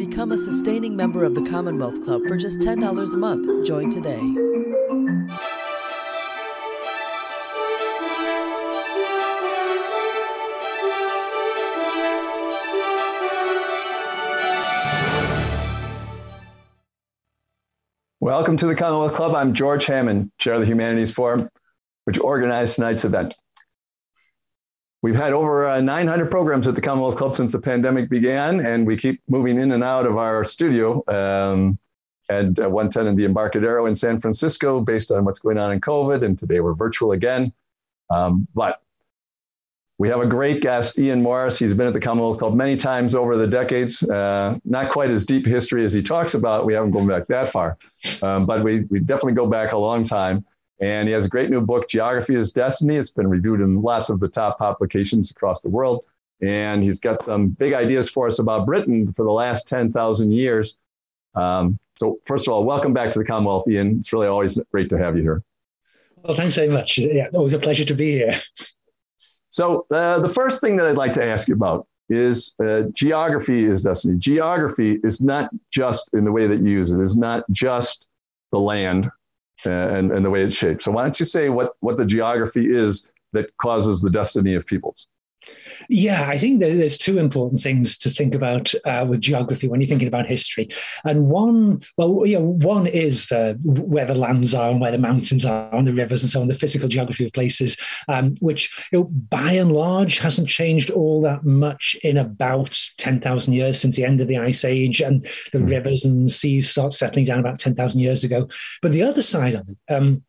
Become a sustaining member of the Commonwealth Club for just $10 a month. Join today. Welcome to the Commonwealth Club. I'm George Hammond, Chair of the Humanities Forum, which organized tonight's event. We've had over uh, 900 programs at the Commonwealth Club since the pandemic began, and we keep moving in and out of our studio um, at uh, 110 in the Embarcadero in San Francisco based on what's going on in COVID. And today we're virtual again. Um, but we have a great guest, Ian Morris. He's been at the Commonwealth Club many times over the decades. Uh, not quite as deep history as he talks about. We haven't gone back that far, um, but we, we definitely go back a long time. And he has a great new book, Geography is Destiny. It's been reviewed in lots of the top publications across the world. And he's got some big ideas for us about Britain for the last 10,000 years. Um, so, first of all, welcome back to the Commonwealth, Ian. It's really always great to have you here. Well, thanks very much. Yeah, always a pleasure to be here. So, uh, the first thing that I'd like to ask you about is uh, geography is destiny. Geography is not just in the way that you use it, it's not just the land and, and the way it's shaped. So why don't you say what, what the geography is that causes the destiny of peoples? Yeah, I think there's two important things to think about uh, with geography when you're thinking about history. And one, well, you know, one is the where the lands are and where the mountains are and the rivers and so on, the physical geography of places, um, which you know, by and large hasn't changed all that much in about 10,000 years since the end of the Ice Age and the mm. rivers and seas start settling down about 10,000 years ago. But the other side of it, um,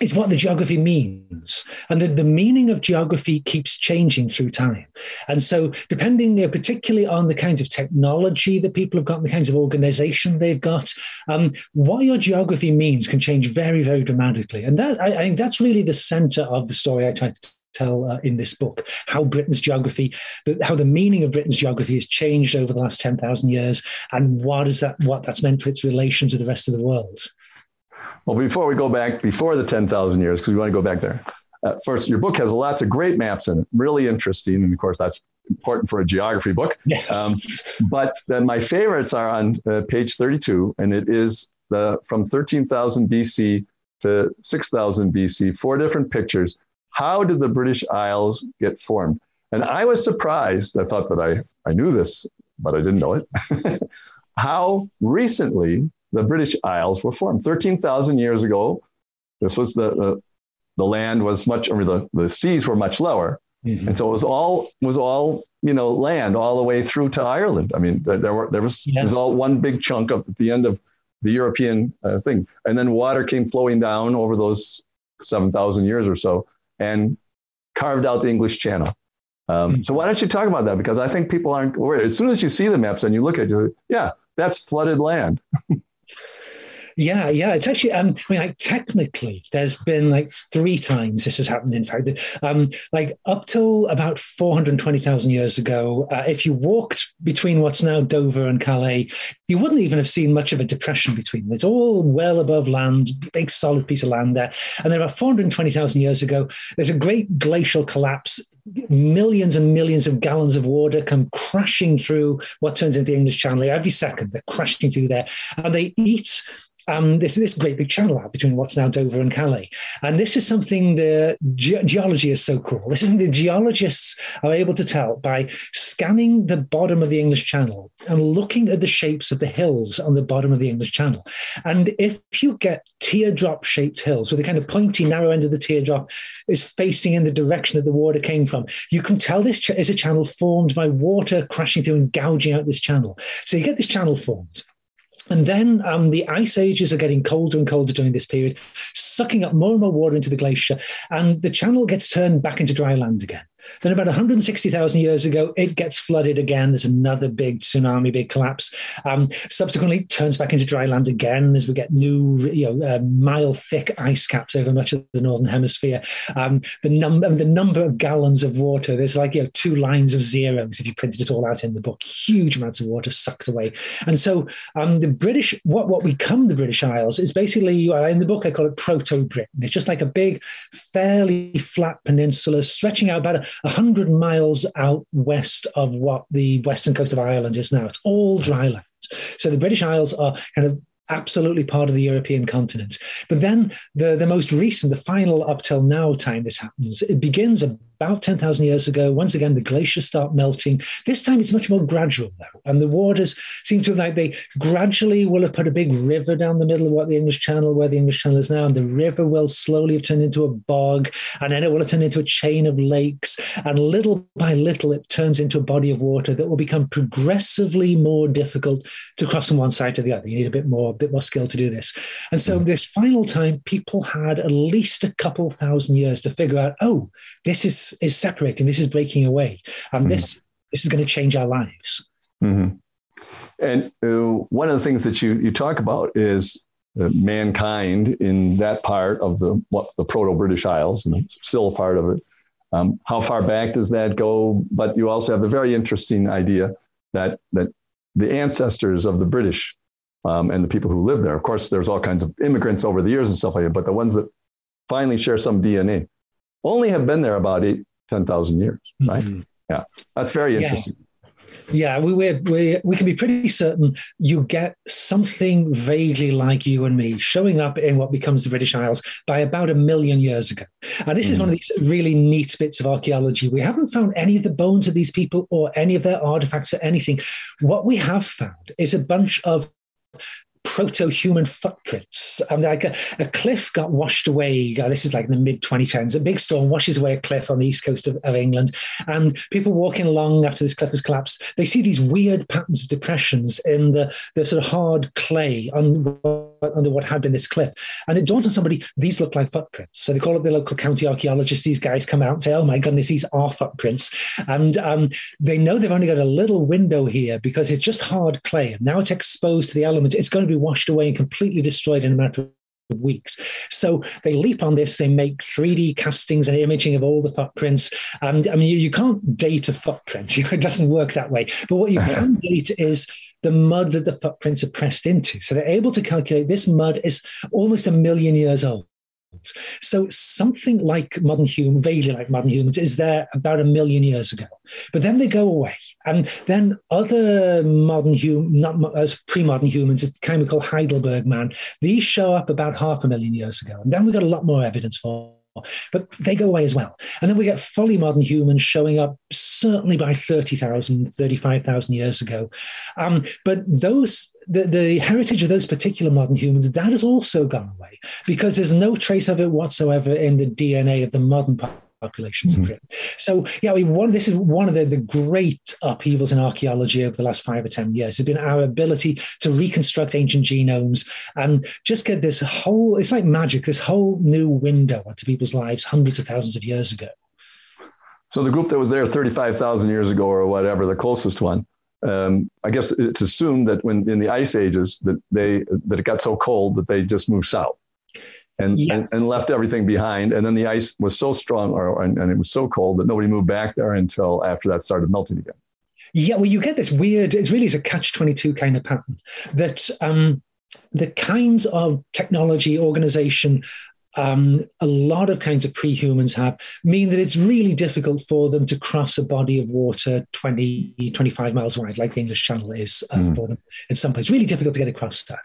is what the geography means. And the, the meaning of geography keeps changing through time. And so, depending you know, particularly on the kinds of technology that people have got, the kinds of organization they've got, um, what your geography means can change very, very dramatically. And that I, I think that's really the center of the story I try to tell uh, in this book how Britain's geography, how the meaning of Britain's geography has changed over the last 10,000 years, and what is that, what that's meant for its relations with the rest of the world. Well, before we go back before the 10,000 years, because we want to go back there. Uh, first, your book has lots of great maps in it, really interesting. And of course, that's important for a geography book. Yes. Um, but then my favorites are on uh, page 32, and it is the from 13,000 BC to 6,000 BC, four different pictures. How did the British Isles get formed? And I was surprised. I thought that I, I knew this, but I didn't know it. How recently the British Isles were formed. 13,000 years ago, this was the, the, the, land was much, or the, the seas were much lower. Mm-hmm. And so it was all, was all, you know, land all the way through to Ireland. I mean, there, there were, there was, yeah. was all one big chunk of at the end of the European uh, thing. And then water came flowing down over those 7,000 years or so and carved out the English Channel. Um, mm-hmm. So why don't you talk about that? Because I think people aren't worried. As soon as you see the maps and you look at it, yeah, that's flooded land. Yeah, yeah. It's actually, um, I mean, like technically, there's been like three times this has happened. In fact, um, like up till about 420,000 years ago, uh, if you walked between what's now Dover and Calais, you wouldn't even have seen much of a depression between them. It's all well above land, big solid piece of land there. And then about 420,000 years ago, there's a great glacial collapse millions and millions of gallons of water come crashing through what turns into the English Channel every second. They're crashing through there, and they eat um, this is this great big channel out between what's now Dover and Calais. And this is something the ge- geology is so cool. This is something the geologists are able to tell by scanning the bottom of the English Channel and looking at the shapes of the hills on the bottom of the English Channel. And if you get teardrop shaped hills with a kind of pointy, narrow end of the teardrop is facing in the direction that the water came from, you can tell this ch- is a channel formed by water crashing through and gouging out this channel. So you get this channel formed. And then um, the ice ages are getting colder and colder during this period, sucking up more and more water into the glacier, and the channel gets turned back into dry land again. Then, about 160,000 years ago, it gets flooded again. There's another big tsunami, big collapse. Um, subsequently, turns back into dry land again as we get new, you know, uh, mile thick ice caps over much of the northern hemisphere. Um, the number, the number of gallons of water. There's like you know two lines of zeros if you printed it all out in the book. Huge amounts of water sucked away. And so, um, the British, what what become the British Isles is basically uh, in the book I call it Proto Britain. It's just like a big, fairly flat peninsula stretching out about 100 miles out west of what the western coast of Ireland is now. It's all dry land. So the British Isles are kind of absolutely part of the European continent. But then the, the most recent, the final up till now time this happens, it begins about 10,000 years ago. Once again, the glaciers start melting. This time it's much more gradual, though. And the waters seem to have, like, they gradually will have put a big river down the middle of what the English Channel, where the English Channel is now. And the river will slowly have turned into a bog. And then it will have turned into a chain of lakes. And little by little, it turns into a body of water that will become progressively more difficult to cross from one side to the other. You need a bit more, a bit more skill to do this. And so, mm. this final time, people had at least a couple thousand years to figure out, oh, this is is separating. This is breaking away, and mm-hmm. this this is going to change our lives. Mm-hmm. And uh, one of the things that you you talk about is uh, mankind in that part of the what the proto British Isles, and still a part of it. Um, how far back does that go? But you also have the very interesting idea that that the ancestors of the British um, and the people who live there. Of course, there's all kinds of immigrants over the years and stuff like that, but the ones that finally share some DNA only have been there about eight, 10,000 years, right? Mm-hmm. Yeah, that's very interesting. Yeah. Yeah, we, we, we, we can be pretty certain you get something vaguely like you and me showing up in what becomes the British Isles by about a million years ago. And this mm. is one of these really neat bits of archaeology. We haven't found any of the bones of these people or any of their artifacts or anything. What we have found is a bunch of proto-human footprints. I mean, like a, a, cliff got washed away. Uh, this is like in the mid 2010s. A big storm washes away a cliff on the east coast of, of, England, and people walking along after this cliff has collapsed, they see these weird patterns of depressions in the, the sort of hard clay on, under what had been this cliff. And it dawns on somebody, these look like footprints. So they call up the local county archaeologists. These guys come out and say, oh my goodness, these are footprints. And um, they know they've only got a little window here because it's just hard clay. Now it's exposed to the elements. It's going to be washed away and completely destroyed in a matter of weeks. So they leap on this, they make 3D castings and imaging of all the footprints. And I mean, you, you can't date a footprint, it doesn't work that way. But what you can date is the mud that the footprints are pressed into. So they're able to calculate this mud is almost a million years old. So something like modern humans, vaguely like modern humans, is there about a million years ago. But then they go away. And then other modern humans, not as pre-modern humans, a chemical Heidelberg man, these show up about half a million years ago. And then we got a lot more evidence for but they go away as well. And then we get fully modern humans showing up certainly by 30,000, 35,000 years ago. Um, but those the, the heritage of those particular modern humans, that has also gone away because there's no trace of it whatsoever in the DNA of the modern populations mm-hmm. So yeah, we one this is one of the, the great upheavals in archaeology over the last five or ten years. Has been our ability to reconstruct ancient genomes and just get this whole it's like magic, this whole new window onto people's lives hundreds of thousands of years ago. So the group that was there 35,000 years ago or whatever, the closest one, um, I guess it's assumed that when in the ice ages that they that it got so cold that they just moved south and, yeah. and, and, left everything behind. And then the ice was so strong or, and, and it was so cold that nobody moved back there until after that started melting again. Yeah, well, you get this weird, it really is a catch 22 kind of pattern that um, the kinds of technology, organization, um, a lot of kinds of pre-humans have mean that it's really difficult for them to cross a body of water 20 25 miles wide like the english channel is uh, mm. for them in some places really difficult to get across that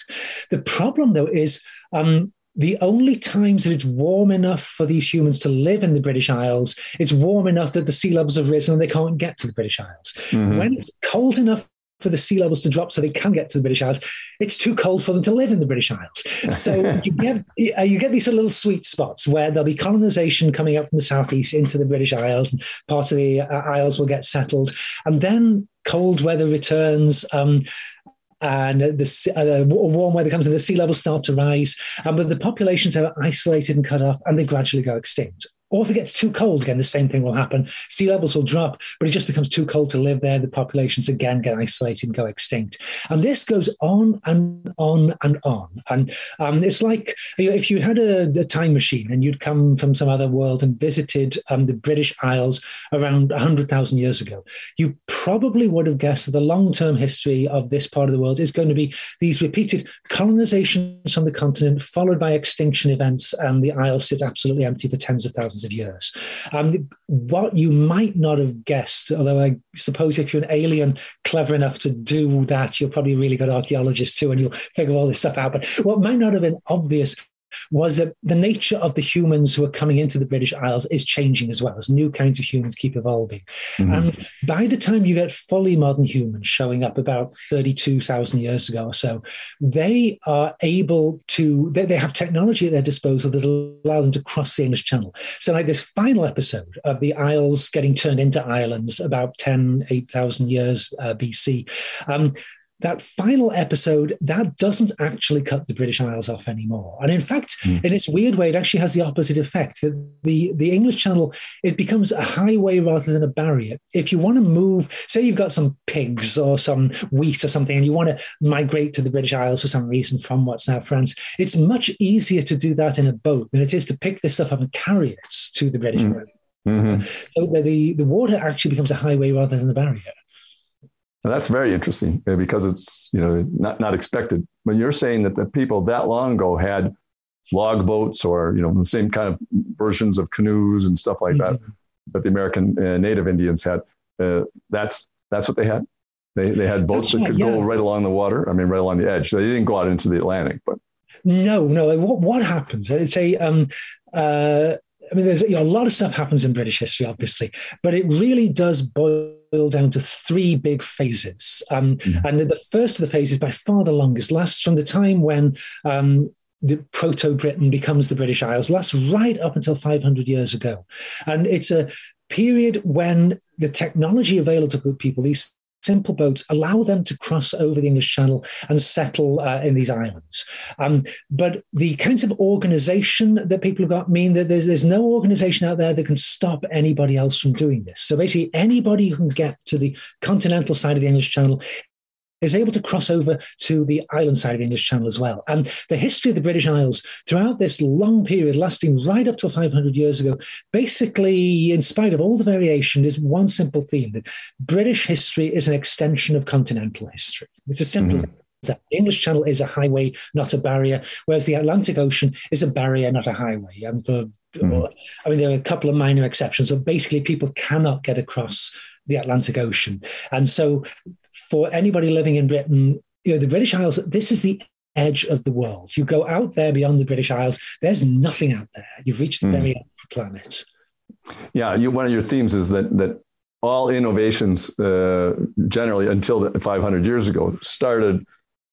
the problem though is um, the only times that it's warm enough for these humans to live in the British Isles, it's warm enough that the sea levels have risen and they can't get to the British Isles. Mm-hmm. When it's cold enough for the sea levels to drop so they can get to the British Isles, it's too cold for them to live in the British Isles. So you get uh, you get these little sweet spots where there'll be colonization coming up from the southeast into the British Isles, and parts of the uh, Isles will get settled, and then cold weather returns. Um, and the uh, warm weather comes and the sea levels start to rise. Um, but the populations are isolated and cut off, and they gradually go extinct. Or if it gets too cold again, the same thing will happen. Sea levels will drop, but it just becomes too cold to live there. The populations again get isolated and go extinct. And this goes on and on and on. And um, it's like you know, if you had a, a, time machine and you'd come from some other world and visited um, the British Isles around 100,000 years ago, you probably would have guessed that the long term history of this part of the world is going to be these repeated colonizations from the continent, followed by extinction events, and the Isles sit absolutely empty for tens of thousands thousands of years. Um, what you might not have guessed, although I suppose if you're an alien clever enough to do that, you're probably a really good archaeologist too, and you'll figure all this stuff out. But what might not have been obvious was that the nature of the humans who are coming into the British Isles is changing as well as new kinds of humans keep evolving. Mm-hmm. And by the time you get fully modern humans showing up about 32,000 years ago or so, they are able to, they, they have technology at their disposal that allow them to cross the English Channel. So, like this final episode of the Isles getting turned into islands about 10, 8,000 years uh, BC. Um, that final episode that doesn't actually cut the British Isles off anymore. And in fact, mm. in its weird way, it actually has the opposite effect. That the the English Channel it becomes a highway rather than a barrier. If you want to move, say you've got some pigs or some wheat or something, and you want to migrate to the British Isles for some reason from what's now France, it's much easier to do that in a boat than it is to pick this stuff up and carry it to the British mm. Isles. Mm-hmm. So the, the the water actually becomes a highway rather than a barrier. And that's very interesting uh, because it's you know not not expected. But you're saying that the people that long ago had log boats or you know the same kind of versions of canoes and stuff like mm-hmm. that that the American uh, Native Indians had, uh, that's that's what they had. They they had boats that's that could yeah. go right along the water. I mean, right along the edge. They didn't go out into the Atlantic, but no, no. What what happens? It's a um, uh, I mean, there's you know, a lot of stuff happens in British history, obviously, but it really does boil down to three big phases. Um, mm-hmm. And the first of the phases, by far the longest, lasts from the time when um, the Proto Britain becomes the British Isles, lasts right up until 500 years ago. And it's a period when the technology available to people, these simple boats allow them to cross over the English Channel and settle uh, in these islands. Um, but the kinds of organization that people have got mean that there's, there's no organization out there that can stop anybody else from doing this. So basically, anybody who can get to the continental side of the English Channel is able to cross over to the island side of the English Channel as well. And the history of the British Isles throughout this long period, lasting right up to 500 years ago, basically, in spite of all the variation, is one simple theme that British history is an extension of continental history. It's as simple mm-hmm. as that. The English Channel is a highway, not a barrier, whereas the Atlantic Ocean is a barrier, not a highway. And for, mm-hmm. I mean, there are a couple of minor exceptions, but basically, people cannot get across the Atlantic Ocean. And so for anybody living in Britain, you know, the British Isles, this is the edge of the world. You go out there beyond the British Isles, there's nothing out there. You've reached the mm. very end of the planet. Yeah, you, one of your themes is that that all innovations, uh, generally until the 500 years ago, started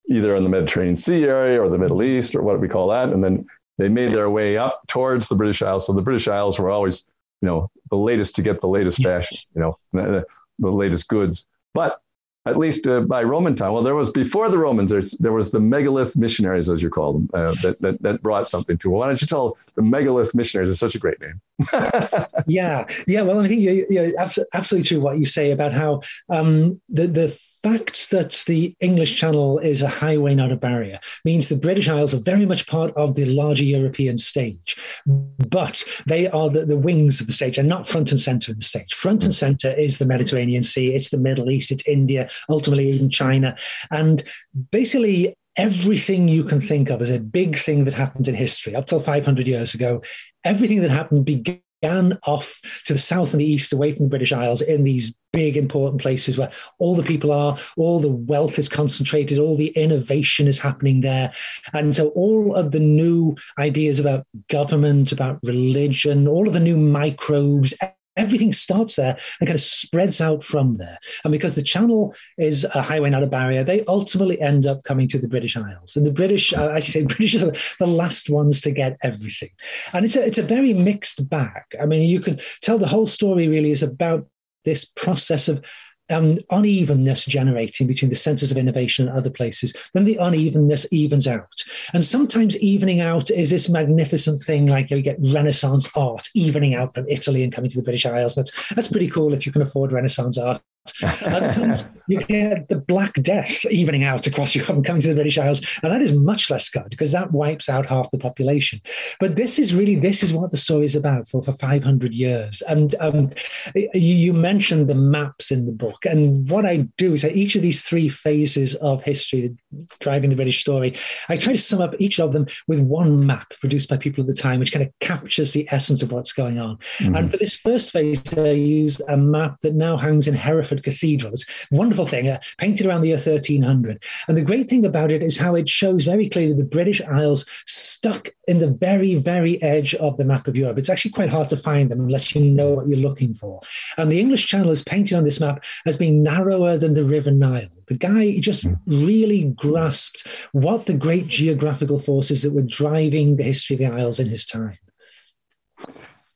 either in the Mediterranean Sea area or the Middle East or what we call that, and then they made their way up towards the British Isles. So the British Isles were always, you know, the latest to get the latest yes. fashion, you know, the, the latest goods. But at least uh, by Roman time. Well, there was before the Romans. There's, there was the megalith missionaries, as you call them, uh, that, that that brought something to. Why don't you tell the megalith missionaries? It's such a great name. yeah, yeah. Well, I think you're, you're absolutely true what you say about how um, the the fact that the English Channel is a highway, not a barrier, means the British Isles are very much part of the larger European stage. But they are the, the wings of the stage and not front and center in the stage. Front and center is the Mediterranean Sea, it's the Middle East, it's India, ultimately even China. And basically, everything you can think of as a big thing that happened in history up till 500 years ago, everything that happened began began off to the south and the east, away from the British Isles, in these big important places where all the people are, all the wealth is concentrated, all the innovation is happening there. And so all of the new ideas about government, about religion, all of the new microbes, everything starts there and kind of spreads out from there. And because the channel is a highway, not a barrier, they ultimately end up coming to the British Isles. And the British, uh, as you say, British are the last ones to get everything. And it's a, it's a very mixed bag. I mean, you can tell the whole story really is about this process of um, unevenness generating between the centers of innovation and other places, then the unevenness evens out. And sometimes evening out is this magnificent thing like you get Renaissance art evening out from Italy and coming to the British Isles. That's that's pretty cool if you can afford Renaissance art you get the Black Death evening out across Europe and coming to the British Isles, and that is much less good because that wipes out half the population. But this is really this is what the story is about for for 500 years. And um, you, you mentioned the maps in the book, and what I do is that each of these three phases of history driving the British story, I try to sum up each of them with one map produced by people at the time, which kind of captures the essence of what's going on. Mm-hmm. And for this first phase, I use a map that now hangs in Hereford Cathedral. It's a wonderful thing, uh, painted around the year 1300. And the great thing about it is how it shows very clearly the British Isles stuck in the very, very edge of the map of Europe. It's actually quite hard to find them unless you know what you're looking for. And the English Channel is painted on this map as being narrower than the River Nile. The guy just really grasped what the great geographical forces that were driving the history of the Isles in his time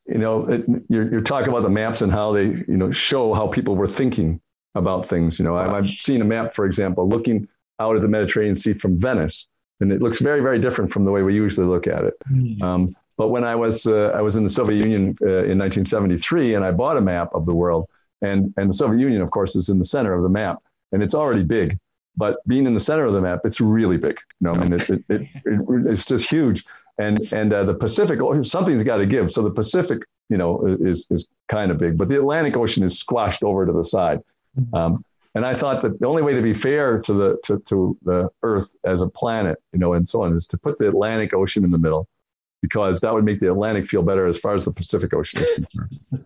you know, it, you're, you're talking about the maps and how they, you know, show how people were thinking about things. You know, I've seen a map, for example, looking out at the Mediterranean Sea from Venice, and it looks very, very different from the way we usually look at it. Mm. Um, but when I was uh, I was in the Soviet Union uh, in 1973, and I bought a map of the world, and and the Soviet Union, of course, is in the center of the map, and it's already big. But being in the center of the map, it's really big. You know, I mean, it, it, it it's just huge and and uh, the Pacific something's got to give. So the Pacific, you know, is is kind of big, but the Atlantic Ocean is squashed over to the side. Mm-hmm. Um, and I thought that the only way to be fair to the to, to the Earth as a planet, you know, and so on, is to put the Atlantic Ocean in the middle, because that would make the Atlantic feel better as far as the Pacific Ocean is concerned.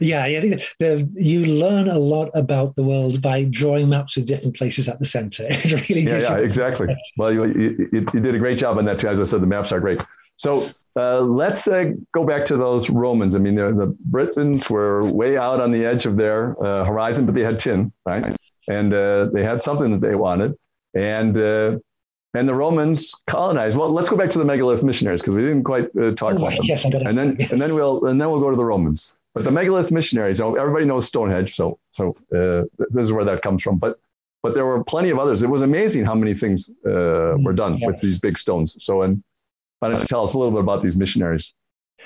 yeah, I think the, you learn a lot about the world by drawing maps with different places at the center. It really yeah, yeah, exactly. Well, you, you, you, did a great job on that too. As I said, the maps are great. So uh, let's uh, go back to those Romans. I mean, the Britons were way out on the edge of their uh, horizon, but they had tin, right? And uh, they had something that they wanted, and uh, and the Romans colonized. Well, let's go back to the megalith missionaries because we didn't quite uh, talk oh, about them. Yes, and then yes. and then we'll and then we'll go to the Romans. But the megalith missionaries, everybody knows Stonehenge, so so uh, this is where that comes from. But but there were plenty of others. It was amazing how many things uh, were done yes. with these big stones. So, and why don't you tell us a little bit about these missionaries?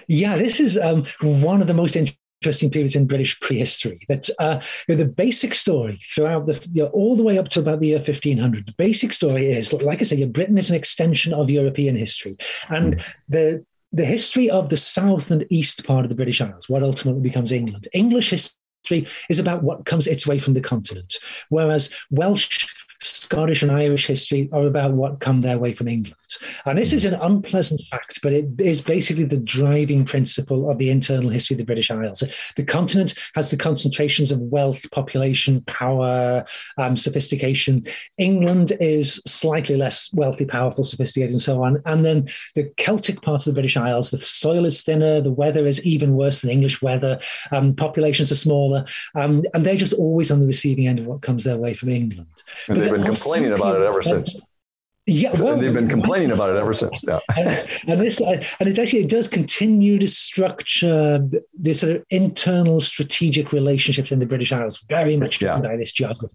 Yeah, this is um, one of the most interesting periods in British prehistory. That uh, the basic story throughout the you know, all the way up to about the year 1500. The basic story is, like I say, Britain is an extension of European history, and mm. the the history of the south and east part of the British Isles, what ultimately becomes England. English history is about what comes its way from the continent, whereas Welsh Scottish and Irish history are about what come their way from England. And this is an unpleasant fact, but it is basically the driving principle of the internal history of the British Isles. The continent has the concentrations of wealth, population, power, um, sophistication. England is slightly less wealthy, powerful, sophisticated, and so on. And then the Celtic part of the British Isles, the soil is thinner, the weather is even worse than English weather, um, populations are smaller, um, and they're just always on the receiving end of what comes their way from England. And but they've been complaining about it ever since. Yeah, well, they've been complaining about it ever since. Yeah, and, this, uh, and it actually it does continue to structure the, sort of internal strategic relationships in the British Isles, very much driven yeah. by this geography.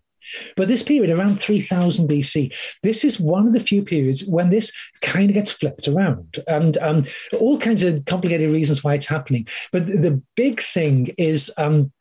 But this period, around 3000 BC, this is one of the few periods when this kind of gets flipped around, and um, all kinds of complicated reasons why it's happening. But the, the big thing is. Um,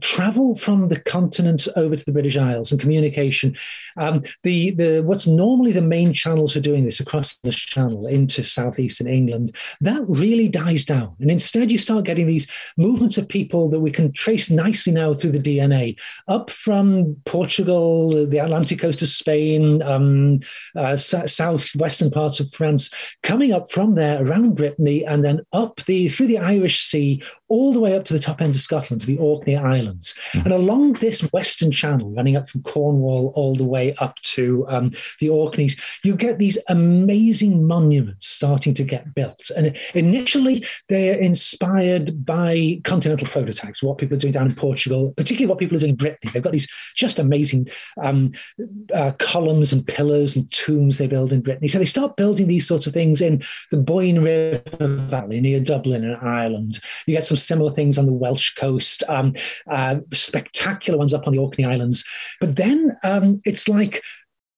travel from the continent over to the British Isles and communication. Um, the the what's normally the main channels for doing this across the channel into southeastern England that really dies down, and instead you start getting these movements of people that we can trace nicely now through the DNA up from Portugal, the Atlantic coast of Spain, um, uh, southwestern parts of France, coming up from there around Brittany, and then up the through the Irish Sea all the way up to the top end of Scotland to the Orkney Islands Islands. Mm-hmm. And along this western channel, running up from Cornwall all the way up to um, the Orkneys, you get these amazing monuments starting to get built. And initially, they're inspired by continental prototypes, what people are doing down in Portugal, particularly what people are doing in Brittany. They've got these just amazing um, uh, columns and pillars and tombs they build in Brittany. So they start building these sorts of things in the Boyne River Valley near Dublin in Ireland. You get some similar things on the Welsh coast. Um, uh, spectacular ones up on the Orkney Islands. But then um, it's like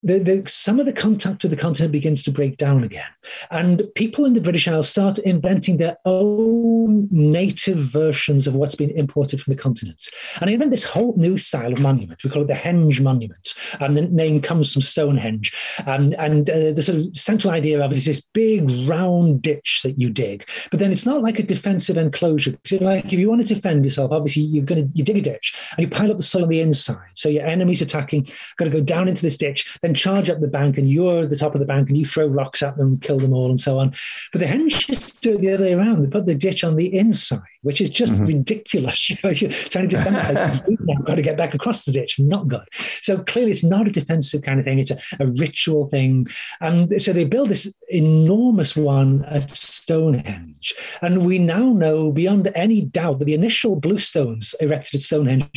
the, the, some of the contact with the continent begins to break down again. And people in the British Isles start inventing their own native versions of what's been imported from the continent. And they invent this whole new style of monument. We call it the Henge Monument. And the name comes from Stonehenge. Um, and uh, the sort of central idea of it is this big round ditch that you dig. But then it's not like a defensive enclosure. So like if you want to defend yourself, obviously you're going to you dig a ditch and you pile up the soil on the inside. So your enemy's attacking, got to go down into this ditch, then charge up the bank, and you're at the top of the bank and you throw rocks at them, kill them all, and so on. But the Henges do it the other way around. They put the ditch on the inside, which is just mm-hmm. ridiculous. You know, you're trying to defend the place, now got to get back across the ditch. Not good. So clearly, it's not a defensive kind of thing. It's a, a ritual thing. And so they build this enormous one at Stonehenge. And we now know beyond any doubt that the initial bluestones erected at Stonehenge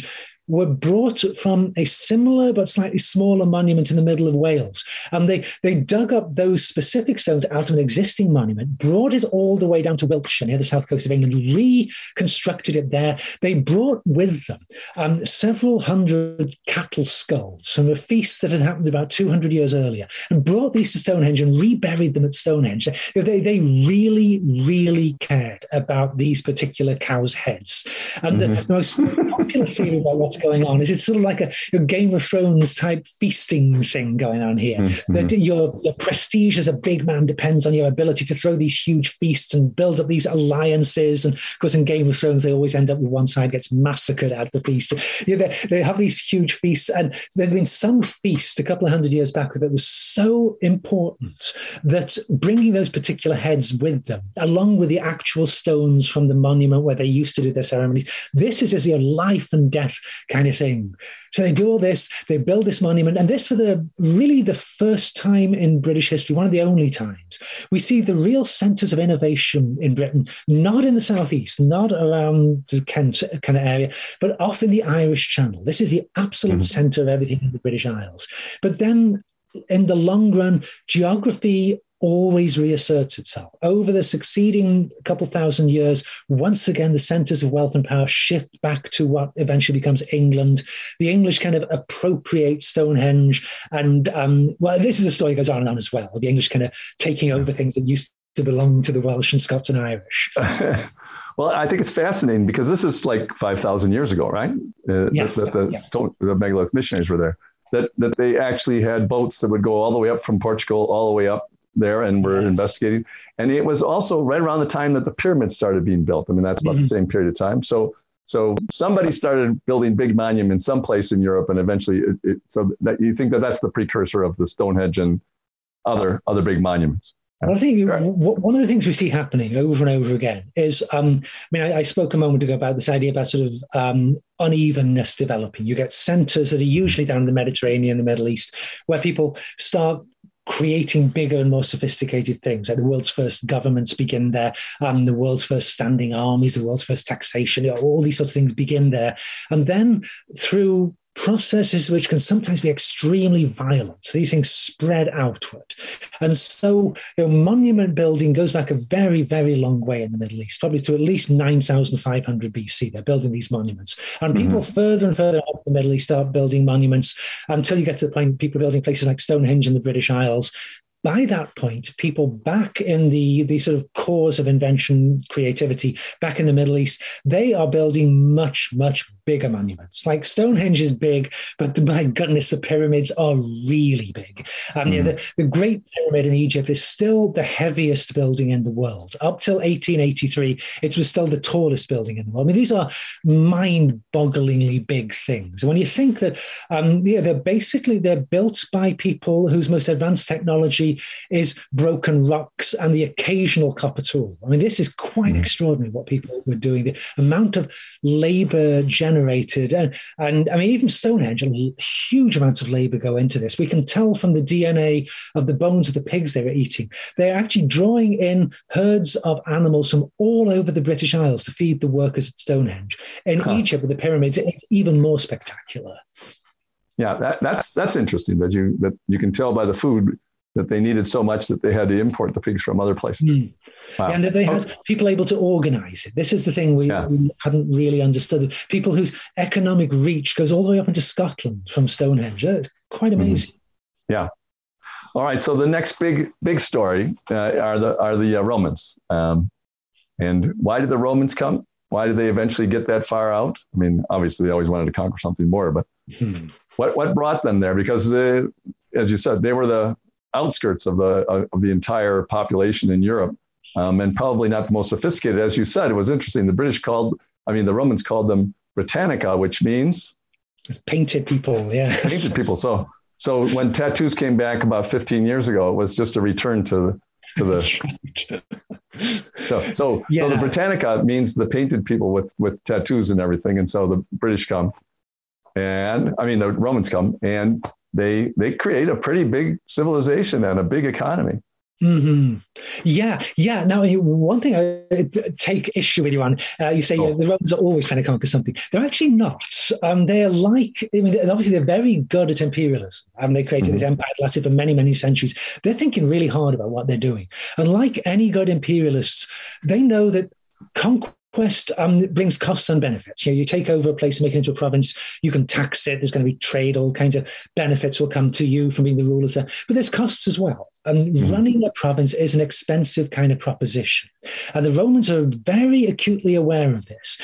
were brought from a similar but slightly smaller monument in the middle of Wales. And they, they dug up those specific stones out of an existing monument, brought it all the way down to Wiltshire, near the south coast of England, reconstructed it there. They brought with them um, several hundred cattle skulls from a feast that had happened about 200 years earlier and brought these to Stonehenge and reburied them at Stonehenge. They, they really, really cared about these particular cows' heads. And mm-hmm. the, the most popular feeling about what's going on. Is it sort of like a, a, Game of Thrones type feasting thing going on here? Mm-hmm. That your, your prestige as a big man depends on your ability to throw these huge feasts and build up these alliances. And of course, in Game of Thrones, they always end up with one side gets massacred at the feast. You know, they, they have these huge feasts, and there's been some feast a couple of hundred years back that was so important that bringing those particular heads with them, along with the actual stones from the monument where they used to do their ceremonies, this is as your life and death kind of thing. So they do all this, they build this monument, and this for the really the first time in British history, one of the only times, we see the real centres of innovation in Britain, not in the southeast, not around the Kent kind of area, but off in the Irish Channel. This is the absolute mm-hmm. centre of everything in the British Isles. But then in the long run, geography always reasserts itself. Over the succeeding couple thousand years, once again, the centers of wealth and power shift back to what eventually becomes England. The English kind of appropriate Stonehenge. And, um, well, this is a story that goes on and on as well. The English kind of taking over things that used to belong to the Welsh and Scots and Irish. well, I think it's fascinating because this is like 5,000 years ago, right? Uh, yeah, that, the, yeah. stone, the megalith missionaries were there. That, that they actually had boats that would go all the way up from Portugal, all the way up there and we're investigating. And it was also right around the time that the pyramids started being built. I mean, that's about mm-hmm. the same period of time. So, so somebody started building big monuments someplace in Europe, and eventually, it, it, so that you think that that's the precursor of the Stonehenge and other other big monuments. Well, I think right. one of the things we see happening over and over again is, um, I mean, I, I, spoke a moment ago about this idea about sort of um, unevenness developing. You get centers that are usually down in the Mediterranean, the Middle East, where people start creating bigger and more sophisticated things. Like the world's first governments begin there, um, the world's first standing armies, the world's first taxation, you know, all these sorts of things begin there. And then through processes which can sometimes be extremely violent. These things spread outward. And so you know, monument building goes back a very, very long way in the Middle East, probably to at least 9,500 BC. They're building these monuments. And mm-hmm. people further and further out the Middle East start building monuments until you get to the point people are building places like Stonehenge in the British Isles by that point, people back in the, the sort of cause of invention, creativity, back in the Middle East, they are building much, much bigger monuments. Like Stonehenge is big, but my goodness, the pyramids are really big. Um, mm. you know, the, the Great Pyramid in Egypt is still the heaviest building in the world. Up till 1883, it was still the tallest building in the world. I mean, these are mind-bogglingly big things. When you think that, um, yeah, they're basically they're built by people whose most advanced technology is broken rocks and the occasional copper tool. I mean, this is quite mm. extraordinary what people were doing. The amount of labor generated, and, and I mean, even Stonehenge, huge amounts of labor go into this. We can tell from the DNA of the bones of the pigs they were eating. They're actually drawing in herds of animals from all over the British Isles to feed the workers at Stonehenge. In huh. Egypt, with the pyramids, it's even more spectacular. Yeah, that, that's that's interesting that you that you can tell by the food that they needed so much that they had to import the pigs from other places. Mm. Wow. And that they had people able to organize it. This is the thing we, yeah. we, hadn't really understood. People whose economic reach goes all the way up into Scotland from Stonehenge. It's quite mm-hmm. amazing. Yeah. All right. So the next big big story uh, are the are the uh, Romans. Um, and why did the Romans come? Why did they eventually get that far out? I mean, obviously they always wanted to conquer something more, but hmm. what what brought them there? Because they, as you said, they were the outskirts of the uh, of the entire population in Europe, um, and probably not the most sophisticated. As you said, it was interesting. The British called, I mean, the Romans called them Britannica, which means painted people. Yeah, painted people. So so when tattoos came back about 15 years ago, it was just a return to to the. so so yeah. so the Britannica means the painted people with with tattoos and everything, and so the British come, and I mean the Romans come, and they they create a pretty big civilization and a big economy. Mm-hmm. Yeah, yeah. Now, one thing I take issue with you on, uh, you say oh. the Romans are always trying to conquer something. They're actually not. Um, they're like, I mean, obviously they're very good at imperialism. Um, they created mm-hmm. this empire that lasted for many, many centuries. They're thinking really hard about what they're doing. And like any good imperialists, they know that conquest Quest um, brings costs and benefits. You know, you take over a place and make it into a province, you can tax it. There's going to be trade, all kinds of benefits will come to you from being the rulers there. But there's costs as well. And mm. running a province is an expensive kind of proposition. And the Romans are very acutely aware of this.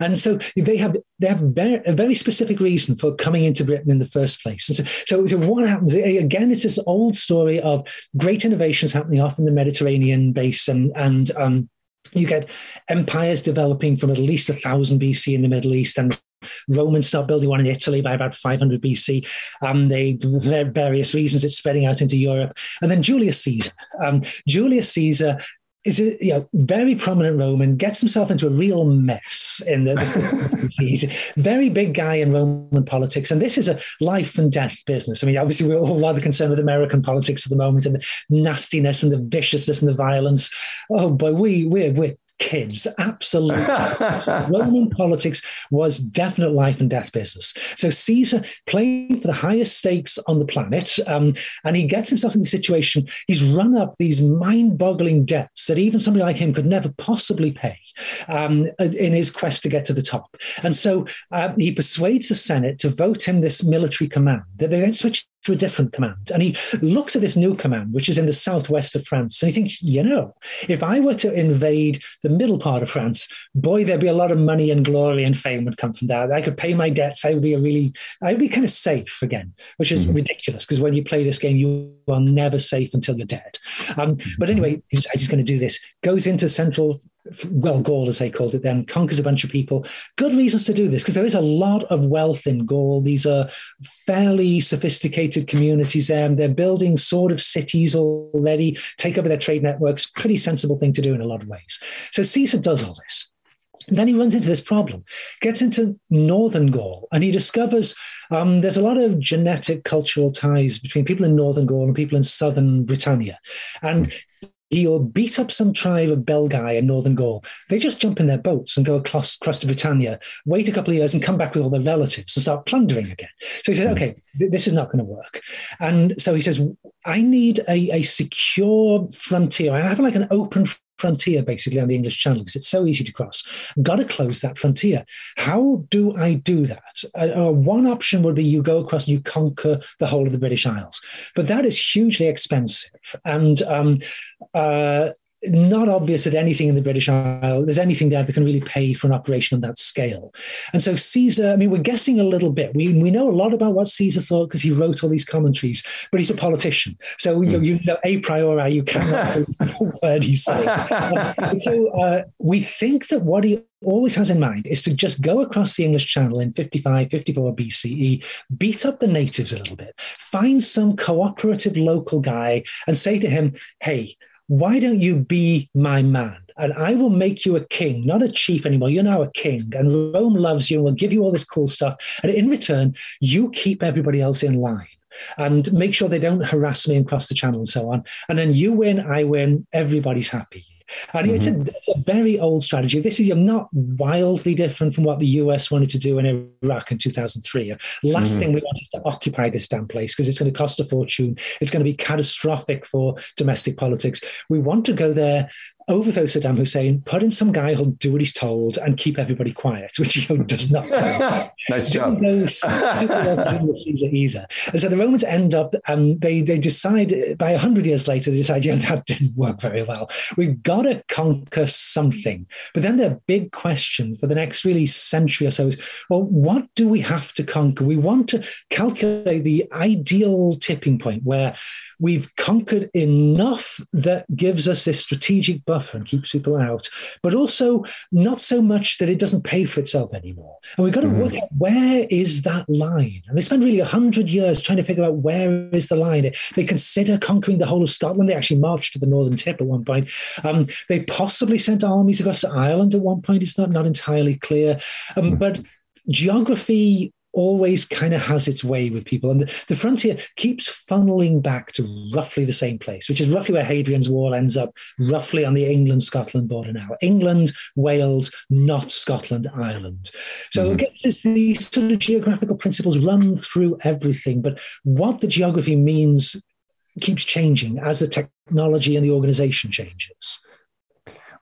And so they have they have very, a very specific reason for coming into Britain in the first place. And so, so, so what happens again? It's this old story of great innovations happening off in the Mediterranean basin and um, you get empires developing from at least 1000 BC in the Middle East and Romans start building one in Italy by about 500 BC. Um, they, for various reasons, it's spreading out into Europe. And then Julius Caesar. Um, Julius Caesar is a you know, very prominent Roman, gets himself into a real mess in the, the he's a very big guy in Roman politics. And this is a life and death business. I mean, obviously we're all rather concerned with American politics at the moment and the nastiness and the viciousness and the violence. Oh boy, we we're we're kids. Absolutely. Roman politics was definite life and death business. So Caesar playing for the highest stakes on the planet, um, and he gets himself in the situation. He's run up these mind-boggling debts that even somebody like him could never possibly pay um, in his quest to get to the top. And so uh, he persuades the Senate to vote him this military command. That they then switch to a different command. And he looks at this new command, which is in the southwest of France, and he thinks, you know, if I were to invade the middle part of France, boy, there'd be a lot of money and glory and fame would come from that. I could pay my debts. I would be a really, I would be kind of safe again, which is mm-hmm. ridiculous because when you play this game, you are never safe until you're dead. Um, but anyway, he's, he's going to do this. Goes into central well, Gaul, as they called it then, conquers a bunch of people. Good reasons to do this because there is a lot of wealth in Gaul. These are fairly sophisticated communities there. And they're building sort of cities already, take over their trade networks. Pretty sensible thing to do in a lot of ways. So Caesar does all this. And then he runs into this problem, gets into northern Gaul, and he discovers um, there's a lot of genetic cultural ties between people in northern Gaul and people in southern Britannia. And he'll beat up some tribe of Belgae in northern Gaul. They just jump in their boats and go across, across to Britannia, wait a couple of years and come back with all their relatives and start plundering again. So he says, hmm. okay, th- this is not going to work. And so he says, I need a, a secure frontier. I have like an open frontier basically on the English Channel because it's so easy to cross. Got to close that frontier. How do I do that? Uh, uh, one option would be you go across and you conquer the whole of the British Isles, but that is hugely expensive. And um, uh, not obvious that anything in the British Isle, there's anything there that can really pay for an operation on that scale. And so Caesar, I mean, we're guessing a little bit. We, we know a lot about what Caesar thought because he wrote all these commentaries, but he's a politician. So mm. you, you know, a priori, you cannot a word he said. Um, so uh, we think that what he always has in mind is to just go across the English Channel in 55, 54 BCE, beat up the natives a little bit, find some cooperative local guy and say to him, hey, why don't you be my man? And I will make you a king, not a chief anymore. You're now a king. And Rome loves you and will give you all this cool stuff. And in return, you keep everybody else in line and make sure they don't harass me and cross the channel and so on. And then you win, I win, everybody's happy. And mm-hmm. it's, a, mm-hmm. it's, a, very old strategy. This is not wildly different from what the US wanted to do in Iraq in 2003. Last mm-hmm. thing we want is to occupy this damn place because it's going to cost a fortune. It's going to be catastrophic for domestic politics. We want to go there overthrow Saddam Hussein, put in some guy who'll do what he's told and keep everybody quiet, which he does not. nice job. No super Caesar either. And so the Romans end up, um, they they decide by hundred years later, they decide, yeah, that didn't work very well. We've got to conquer something. But then the big question for the next really century or so is, well, what do we have to conquer? We want to calculate the ideal tipping point where we've conquered enough that gives us this strategic buffer and keeps people out, but also not so much that it doesn't pay for itself anymore. And we've got to mm-hmm. work out where is that line. And they spend really 100 years trying to figure out where is the line. They consider conquering the whole of Scotland. They actually marched to the northern tip at one point. Um, they possibly sent armies across to Ireland at one point. It's not, not entirely clear. Um, hmm. but geography always kind of has its way with people. And the, the, frontier keeps funneling back to roughly the same place, which is roughly where Hadrian's Wall ends up, roughly on the England Scotland border now. England, Wales, not Scotland, Ireland. So mm-hmm. again, these sort of geographical principles run through everything. But what the geography means keeps changing as the technology and the organization changes.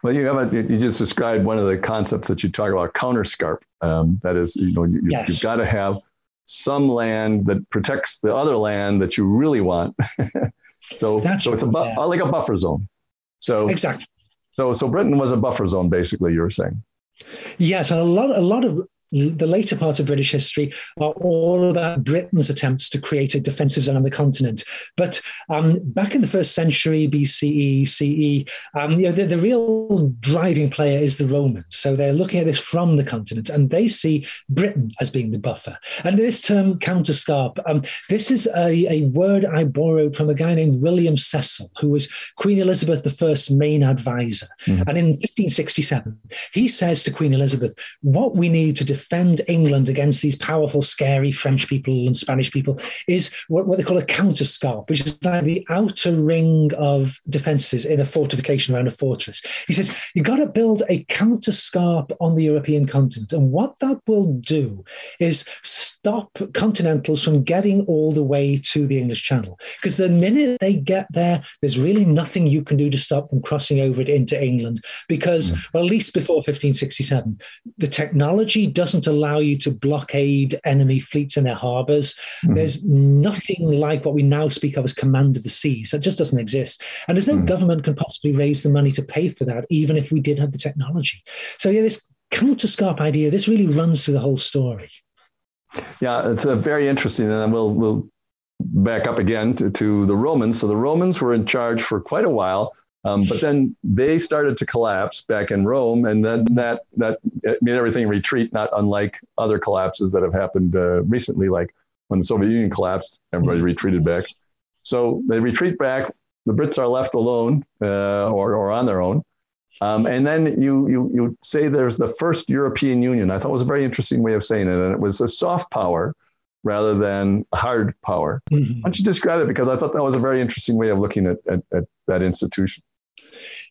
Well, you have a, you just described one of the concepts that you talk about, counterscarp. Um, that is, you know, you, yes. you've got to have some land that protects the other land that you really want. so, That's so it's a bu- yeah. like a buffer zone. So exactly. So, so Britain was a buffer zone, basically. You were saying. Yes, and a lot, a lot of the later part of British history are all about Britain's attempts to create a defensive zone on the continent. But um, back in the first century BCE, CE, um, you know, the, the, real driving player is the Romans. So they're looking at this from the continent and they see Britain as being the buffer. And this term counterscarp, um, this is a, a word I borrowed from a guy named William Cecil, who was Queen Elizabeth I's main advisor. Mm-hmm. And in 1567, he says to Queen Elizabeth, what we need to defend defend England against these powerful, scary French people and Spanish people is what, what they call a counterscarp, which is like the outer ring of defenses in a fortification around a fortress. He says, you've got to build a counterscarp on the European continent. And what that will do is stop continentals from getting all the way to the English Channel. Because the minute they get there, there's really nothing you can do to stop them crossing over it into England. Because, mm. well, at least before 1567, the technology doesn't doesn't allow you to blockade enemy fleets in their harbors. Mm. There's nothing like what we now speak of as command of the seas. That just doesn't exist. And there's no mm. government can possibly raise the money to pay for that, even if we did have the technology. So yeah, this counterscarp idea, this really runs through the whole story. Yeah, it's a very interesting, and we'll we'll back up again to, to the Romans. So the Romans were in charge for quite a while. Um, but then they started to collapse back in Rome, and then that that made everything retreat. Not unlike other collapses that have happened uh, recently, like when the Soviet Union collapsed, everybody mm-hmm. retreated back. So they retreat back. The Brits are left alone uh, or, or on their own. Um, and then you, you, you say there's the first European Union. I thought it was a very interesting way of saying it. And it was a soft power rather than hard power. Mm-hmm. Why don't you describe it? Because I thought that was a very interesting way of looking at, at, at that institution.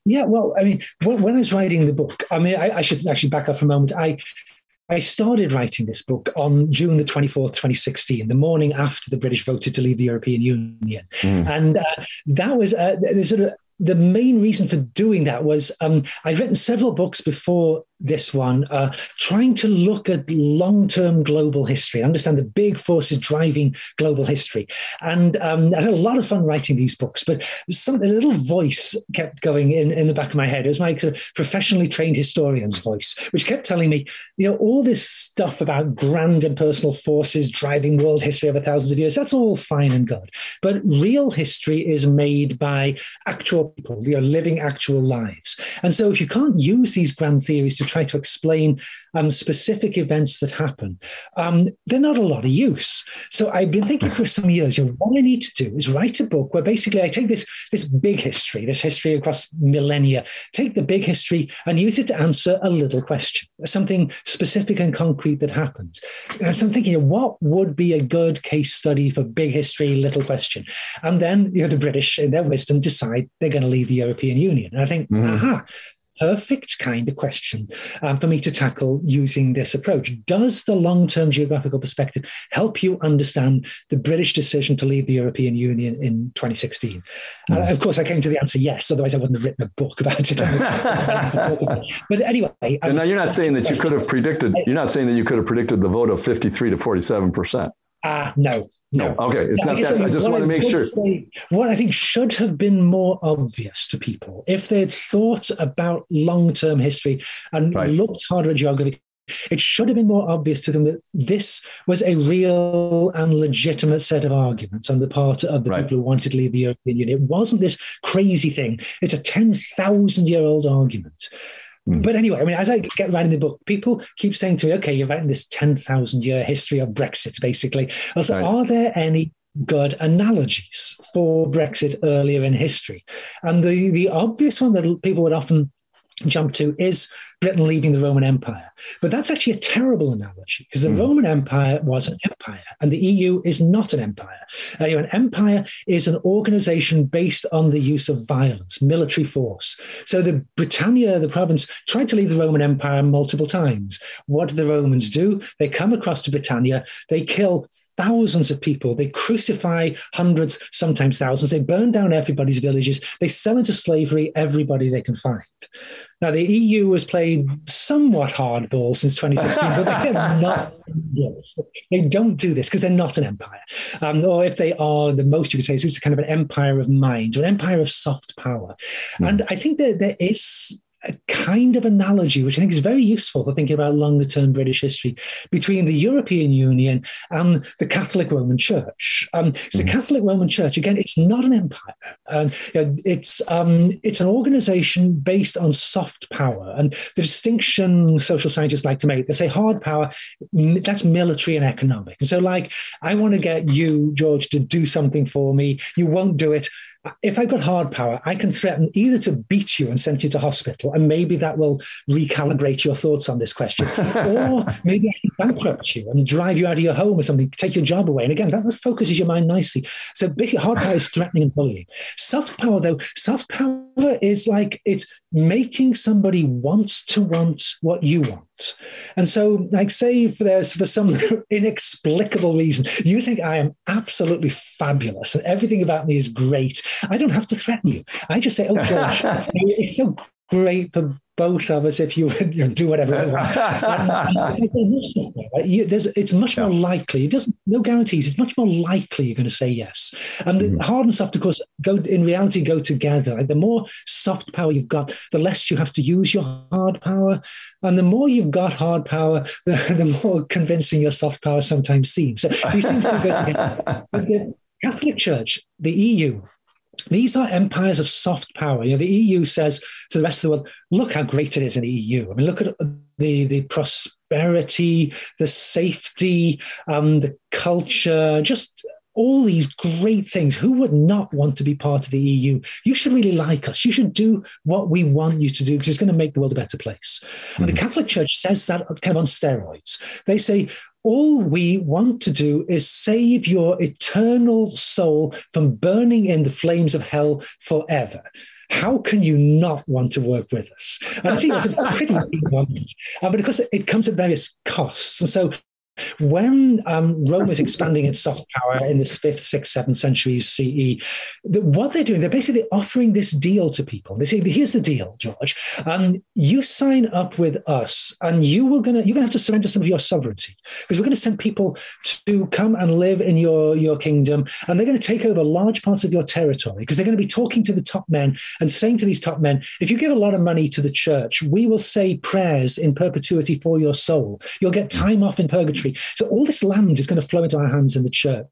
Yeah, well, I mean, when I was writing the book, I mean, I, I should actually back up for a moment. I I started writing this book on June the 24th, 2016, the morning after the British voted to leave the European Union. Mm. And uh, that was uh, sort of the main reason for doing that was um, I'd written several books before this one, uh, trying to look at long term global history, understand the big forces driving global history. And um, I had a lot of fun writing these books, but some, a little voice kept going in, in the back of my head. It was my sort of professionally trained historian's voice, which kept telling me, you know, all this stuff about grand and personal forces driving world history over thousands of years, that's all fine and good. But real history is made by actual people, you know, living actual lives. And so if you can't use these grand theories to try to explain um, specific events that happen, um, they're not a lot of use. So I've been thinking for some years, you know, what I need to do is write a book where basically I take this, this big history, this history across millennia, take the big history and use it to answer a little question, something specific and concrete that happens. And so I'm thinking, you know, what would be a good case study for big history, little question? And then you know, the British, in their wisdom, decide they're going to leave the European Union. And I think, mm-hmm. aha, perfect kind of question um, for me to tackle using this approach. Does the long term geographical perspective help you understand the British decision to leave the European Union in 2016? Mm. Uh, of course, I came to the answer yes, otherwise, I wouldn't have written a book about it. but anyway. And now you're not saying that you could have predicted, you're not saying that you could have predicted the vote of 53 to 47%. Uh, no, no. Okay, it's not that. I just want to make sure. Say, what I think should have been more obvious to people if they'd thought about long term history and right. looked harder at geography. It should have been more obvious to them that this was a real and legitimate set of arguments on the part of the right. people who wanted to leave the European Union. It wasn't this crazy thing. It's a 10,000 year old argument. Mm. But anyway, I mean, as I get writing the book, people keep saying to me, okay, you're writing this 10,000 year history of Brexit, basically. Also, right. are there any good analogies for Brexit earlier in history? And the, the obvious one that people would often jump to is Britain leaving the Roman Empire. But that's actually a terrible analogy because the mm. Roman Empire was an empire and the EU is not an empire. Uh, you know, an empire is an organization based on the use of violence, military force. So the Britannia, the province, tried to leave the Roman Empire multiple times. What do the Romans do? They come across to Britannia, they kill thousands of people. They crucify hundreds, sometimes thousands. They burn down everybody's villages. They sell into slavery everybody they can find. Now, the EU has played somewhat hardball since 2016, but they are not. Yes, they don't do this because they're not an empire. Um, or if they are, the most you could say is it's kind of an empire of mind, or an empire of soft power. Mm. And I think that there is a kind of analogy, which I think is very useful for thinking about longer term British history, between the European Union and the Catholic Roman Church. Um, mm-hmm. The Catholic Roman Church, again, it's not an empire. And you know, it's, um, it's an organization based on soft power. And the distinction social scientists like to make, they say hard power, that's military and economic. And so, like, I want to get you, George, to do something for me. You won't do it if I've got hard power, I can threaten either to beat you and send you to hospital, and maybe that will recalibrate your thoughts on this question, or maybe I can bankrupt you and drive you out of your home or something, take your job away. And again, that focuses your mind nicely. So basically, hard power is threatening and bullying. Soft power, though, soft power is like it's making somebody wants to want what you want. And so, like, say for there's for some inexplicable reason, you think I am absolutely fabulous and everything about me is great. I don't have to threaten you. I just say, oh gosh, it's so great for both of us if you would you know, do whatever it was. it's much more likely. It doesn't no guarantees. It's much more likely you're going to say yes. And mm-hmm. hard and soft, of course, go in reality go together. Like the more soft power you've got, the less you have to use your hard power, and the more you've got hard power, the, the more convincing your soft power sometimes seems. So these things do go together. But the Catholic Church, the EU, these are empires of soft power. You know, the EU says to the rest of the world, look how great it is in the EU. I mean, look at the, the prosperity, the safety, um, the culture, just all these great things. Who would not want to be part of the EU? You should really like us. You should do what we want you to do because it's going to make the world a better place. Mm-hmm. And the hmm. Catholic Church says that kind of on steroids. They say, all we want to do is save your eternal soul from burning in the flames of hell forever. How can you not want to work with us? And I think it's a pretty big moment, uh, but because it comes at various costs. And so when um, Rome was expanding its soft power in the fifth, sixth, seventh centuries CE, the, what they're doing, they're basically offering this deal to people. They say, "Here's the deal, George. Um, you sign up with us, and you will gonna you're gonna have to surrender some of your sovereignty because we're going to send people to come and live in your your kingdom, and they're going to take over large parts of your territory because they're going to be talking to the top men and saying to these top men, if you give a lot of money to the church, we will say prayers in perpetuity for your soul. You'll get time off in purgatory." So all this land is going to flow into our hands in the church.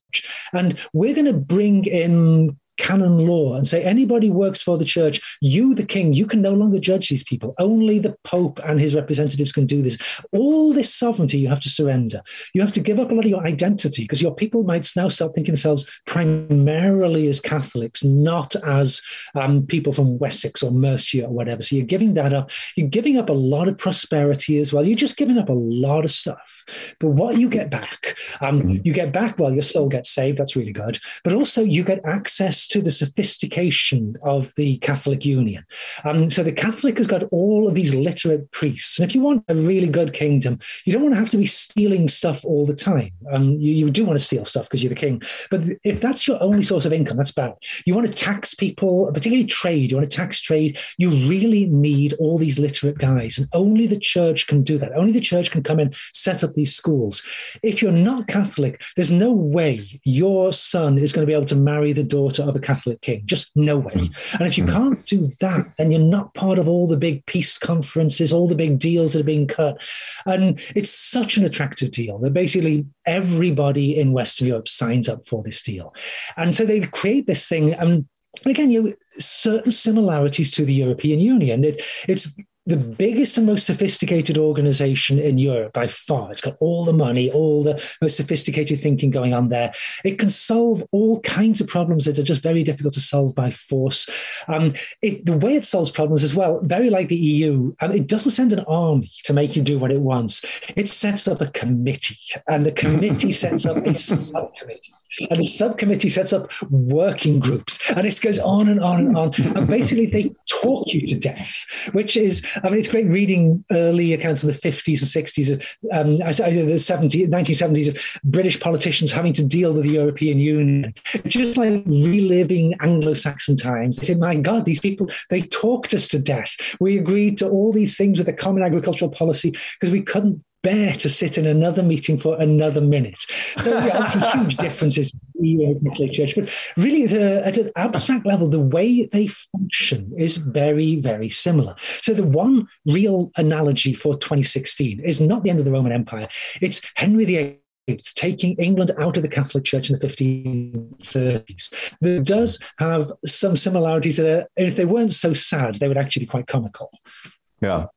And we're going to bring in canon law and say anybody works for the church, you, the king, you can no longer judge these people. Only the pope and his representatives can do this. All this sovereignty you have to surrender. You have to give up a lot of your identity because your people might now start thinking themselves primarily as Catholics, not as um, people from Wessex or Mercia or whatever. So you're giving that up. You're giving up a lot of prosperity as well. You're just giving up a lot of stuff. But what you get back, um, mm-hmm. you get back, well, your soul gets saved. That's really good. But also you get access to the sophistication of the Catholic Union. Um, so the Catholic has got all of these literate priests. And if you want a really good kingdom, you don't want to have to be stealing stuff all the time. Um, you, you do want to steal stuff because you're the king. But if that's your only source of income, that's bad. You want to tax people, particularly trade, you want to tax trade. You really need all these literate guys. And only the church can do that. Only the church can come in, set up these schools. If you're not Catholic, there's no way your son is going to be able to marry the daughter of a Catholic king. Just no way. Mm. And if you mm. can't do that, then you're not part of all the big peace conferences, all the big deals that are being cut. And it's such an attractive deal that basically everybody in Western Europe signs up for this deal. And so they create this thing. And again, you know, certain similarities to the European Union. It, it's the biggest and most sophisticated organization in Europe by far. It's got all the money, all the most sophisticated thinking going on there. It can solve all kinds of problems that are just very difficult to solve by force. Um, it, the way it solves problems as well, very like the EU, um, it doesn't send an army to make you do what it wants. It sets up a committee, and the committee sets up a subcommittee and the subcommittee sets up working groups and it goes on and on and on. And basically they talk you to death which is i mean it's great reading early accounts of the 50s and 60s of um, the 70s 1970s of british politicians having to deal with the european union. Just like reliving anglo-saxon times. They say my god these people they talked us to death. We agreed to all these things with the common agricultural policy because we couldn't bear to sit in another meeting for another minute. So yeah, obviously huge differences in the Catholic Church, but really the, at an abstract level, the way they function is very, very similar. So the one real analogy for 2016 is not the end of the Roman Empire. It's Henry VIII it's taking England out of the Catholic Church in the 1530s. There does have some similarities that, are, if they weren't so sad, they would actually be quite comical. Yeah,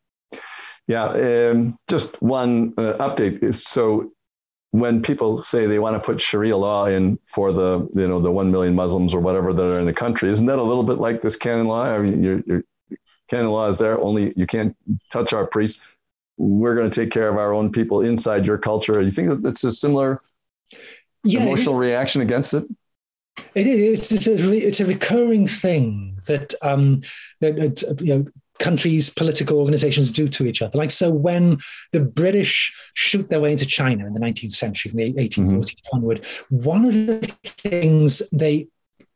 yeah, um, just one uh, update so when people say they want to put Sharia law in for the you know the one million Muslims or whatever that are in the country, isn't that a little bit like this canon law? I mean, your, your canon law is there, only you can't touch our priests. We're going to take care of our own people inside your culture. You think that's a similar yeah, emotional reaction against it? It is. It's a, it's a recurring thing that um, that uh, you know countries, political organizations do to each other. Like, so when the British shoot their way into China in the 19th century, from the 1840s mm-hmm. onward, one of the things they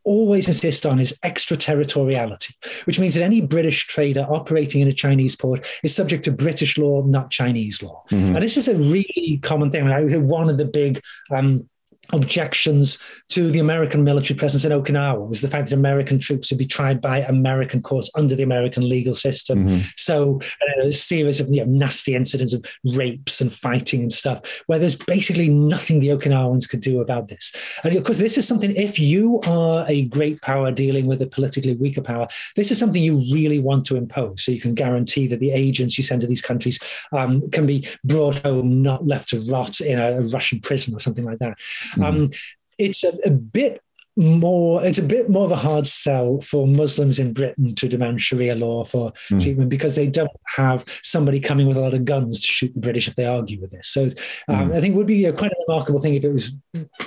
always insist on is extraterritoriality, which means that any British trader operating in a Chinese port is subject to British law, not Chinese law. Mm-hmm. And this is a really common thing. One of the big um, objections to the American military presence in Okinawa was the fact that American troops would be tried by American courts under the American legal system. Mm-hmm. So uh, a series of you know, nasty incidents of rapes and fighting and stuff, where there's basically nothing the Okinawans could do about this. And of course, this is something, if you are a great power dealing with a politically weaker power, this is something you really want to impose. So you can guarantee that the agents you send to these countries um, can be brought home, not left to rot in a, a Russian prison or something like that. Um, it's a, a bit more it's a bit more of a hard sell for muslims in britain to demand sharia law for mm. treatment because they don't have somebody coming with a lot of guns to shoot the british if they argue with this so um, mm. i think it would be a, quite a remarkable thing if it was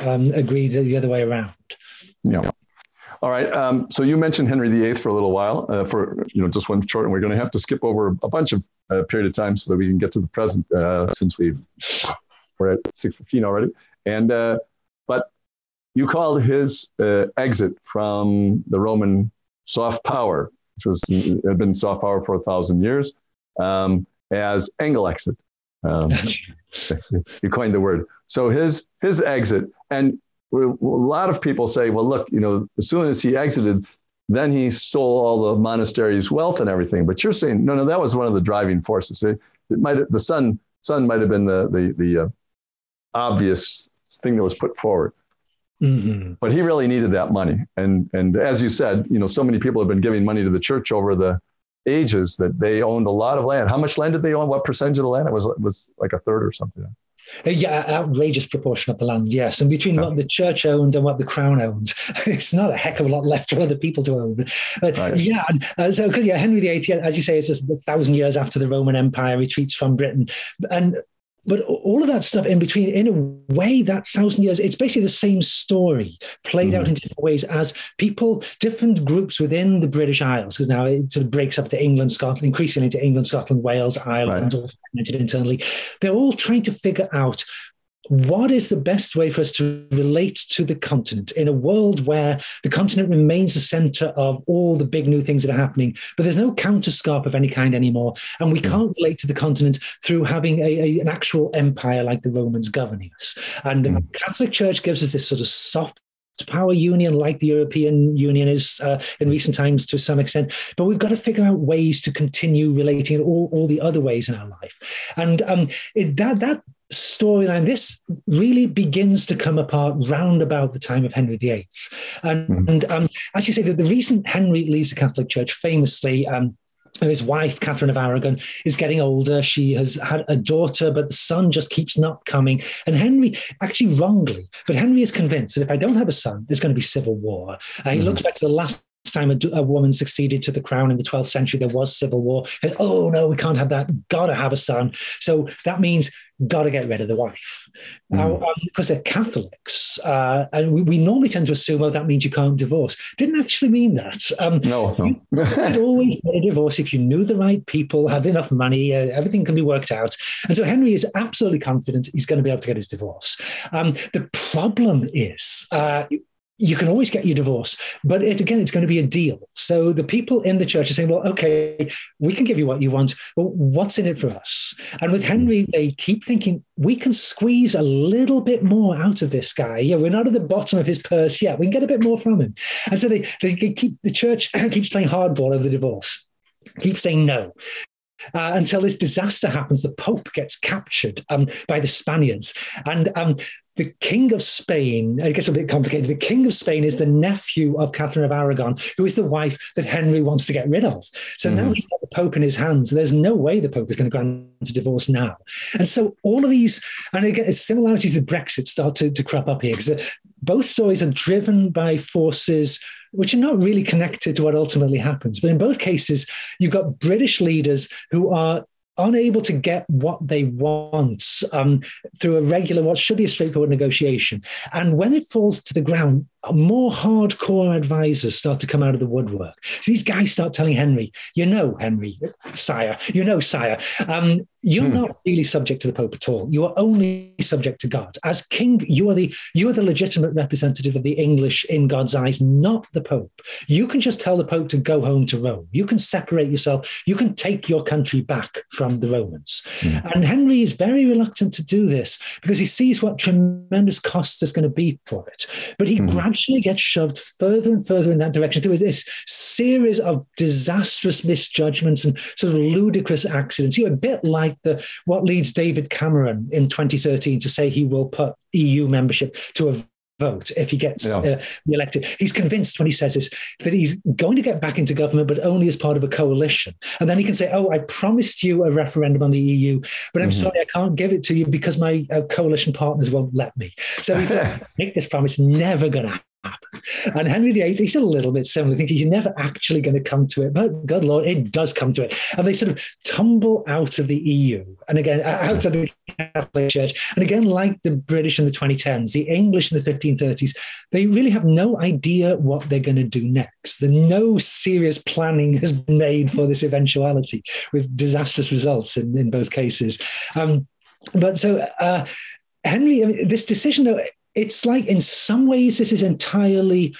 um, agreed the other way around yeah all right. Um, so you mentioned Henry VIII for a little while, uh, for you know just one short, and we're going to have to skip over a bunch of uh, period of time so that we can get to the present, uh, since we've we're at six fifteen already. And uh, you called his uh, exit from the Roman soft power, which was had been soft power for a thousand years, um, as Anglexit. Um, you coined the word. So his his exit, and a lot of people say, well, look, you know, as soon as he exited, then he stole all the monastery's wealth and everything. But you're saying, no, no, that was one of the driving forces. It, it might the son son might have been the the the uh, obvious thing that was put forward. Mm-hmm. But he really needed that money, and and as you said, you know, so many people have been giving money to the church over the ages that they owned a lot of land. How much land did they own? What percentage of the land? It was it was like a third or something. Yeah, outrageous proportion of the land, yes. And between yeah. what the church owned and what the crown owned, it's not a heck of a lot left for other people to own. But right. yeah, uh, so because yeah, Henry VIII, as you say, is a thousand years after the Roman Empire retreats from Britain, and but all of that stuff in between, in a way, that thousand years, it's basically the same story played mm. out in different ways as people, different groups within the British Isles, because now it sort of breaks up to England, Scotland, increasingly into England, Scotland, Wales, Ireland, right. all fragmented internally. They're all trying to figure out what is the best way for us to relate to the continent in a world where the continent remains the center of all the big new things that are happening, but there's no counterscarp of any kind anymore. And we hmm. can't relate to the continent through having a, a, an actual empire like the Romans governing us. And the Catholic Church gives us this sort of soft power union like the European Union is uh, in recent times to some extent. But we've got to figure out ways to continue relating all, all the other ways in our life. And um, it, that, that storyline, this really begins to come apart round about the time of Henry VIII. And, mm. and um, as you say, the, the reason Henry leaves the Catholic Church famously, um, his wife, Catherine of Aragon, is getting older. She has had a daughter, but the son just keeps not coming. And Henry, actually wrongly, but Henry is convinced that if I don't have a son, there's going to be civil war. Uh, he mm looks back to the last time a, a, woman succeeded to the crown in the 12th century, there was civil war. Oh no, we can't have that. Got to have a son. So that means got to get rid of the wife. Mm. Um, because they're Catholics, uh, and we, we, normally tend to assume, oh, that means you can't divorce. Didn't actually mean that. Um, no, no. you could always get a divorce if you knew the right people, had enough money, uh, everything can be worked out. And so Henry is absolutely confident he's going to be able to get his divorce. Um, the problem is, uh, you can always get your divorce, but it, again, it's going to be a deal. So the people in the church are saying, well, okay, we can give you what you want, but what's in it for us? And with Henry, they keep thinking, we can squeeze a little bit more out of this guy. Yeah, we're not at the bottom of his purse yet. We can get a bit more from him. And so they, they keep, the church keeps playing hardball over the divorce keep saying no. Uh, until this disaster happens. The Pope gets captured um, by the Spaniards. And um, the King of Spain, it gets a bit complicated. The King of Spain is the nephew of Catherine of Aragon, who is the wife that Henry wants to get rid of. So mm. now he's got the Pope in his hands. There's no way the Pope is going to grant a divorce now. And so all of these, and again, similarities with Brexit start to, to crop up here because both stories are driven by forces which are not really connected to what ultimately happens. But in both cases, you've got British leaders who are unable to get what they want um, through a regular, what should be a straightforward negotiation. And when it falls to the ground, more hardcore advisors start to come out of the woodwork. So these guys start telling Henry, you know, Henry, sire, you know, sire, um, you're hmm. not really subject to the Pope at all. You are only subject to God. As king, you are the you are the legitimate representative of the English in God's eyes, not the Pope. You can just tell the Pope to go home to Rome. You can separate yourself. You can take your country back from the Romans. Hmm. And Henry is very reluctant to do this because he sees what tremendous costs there's going to be for it. But he hmm gradually gets shoved further and further in that direction through this series of disastrous misjudgments and sort of ludicrous accidents. You know, a bit like the what leads David Cameron in 2013 to say he will put EU membership to a vote if he gets yeah. uh, elected. He's convinced when he says this that he's going to get back into government, but only as part of a coalition. And then he can say, "Oh, I promised you a referendum on the EU, but I'm mm-hmm. sorry, I can't give it to you because my uh, coalition partners won't let me." So he make this promise, never going to happen. And Henry VIII, he's a little bit similar. I think he's never actually going to come to it, but good Lord, it does come to it. And they sort of tumble out of the EU and again, out of the Catholic Church. And again, like the British in the 2010s, the English in the 1530s, they really have no idea what they're going to do next. The no serious planning has been made for this eventuality with disastrous results in, in both cases. Um, but so, uh, Henry, I mean, this decision, though, it's like in some ways this is entirely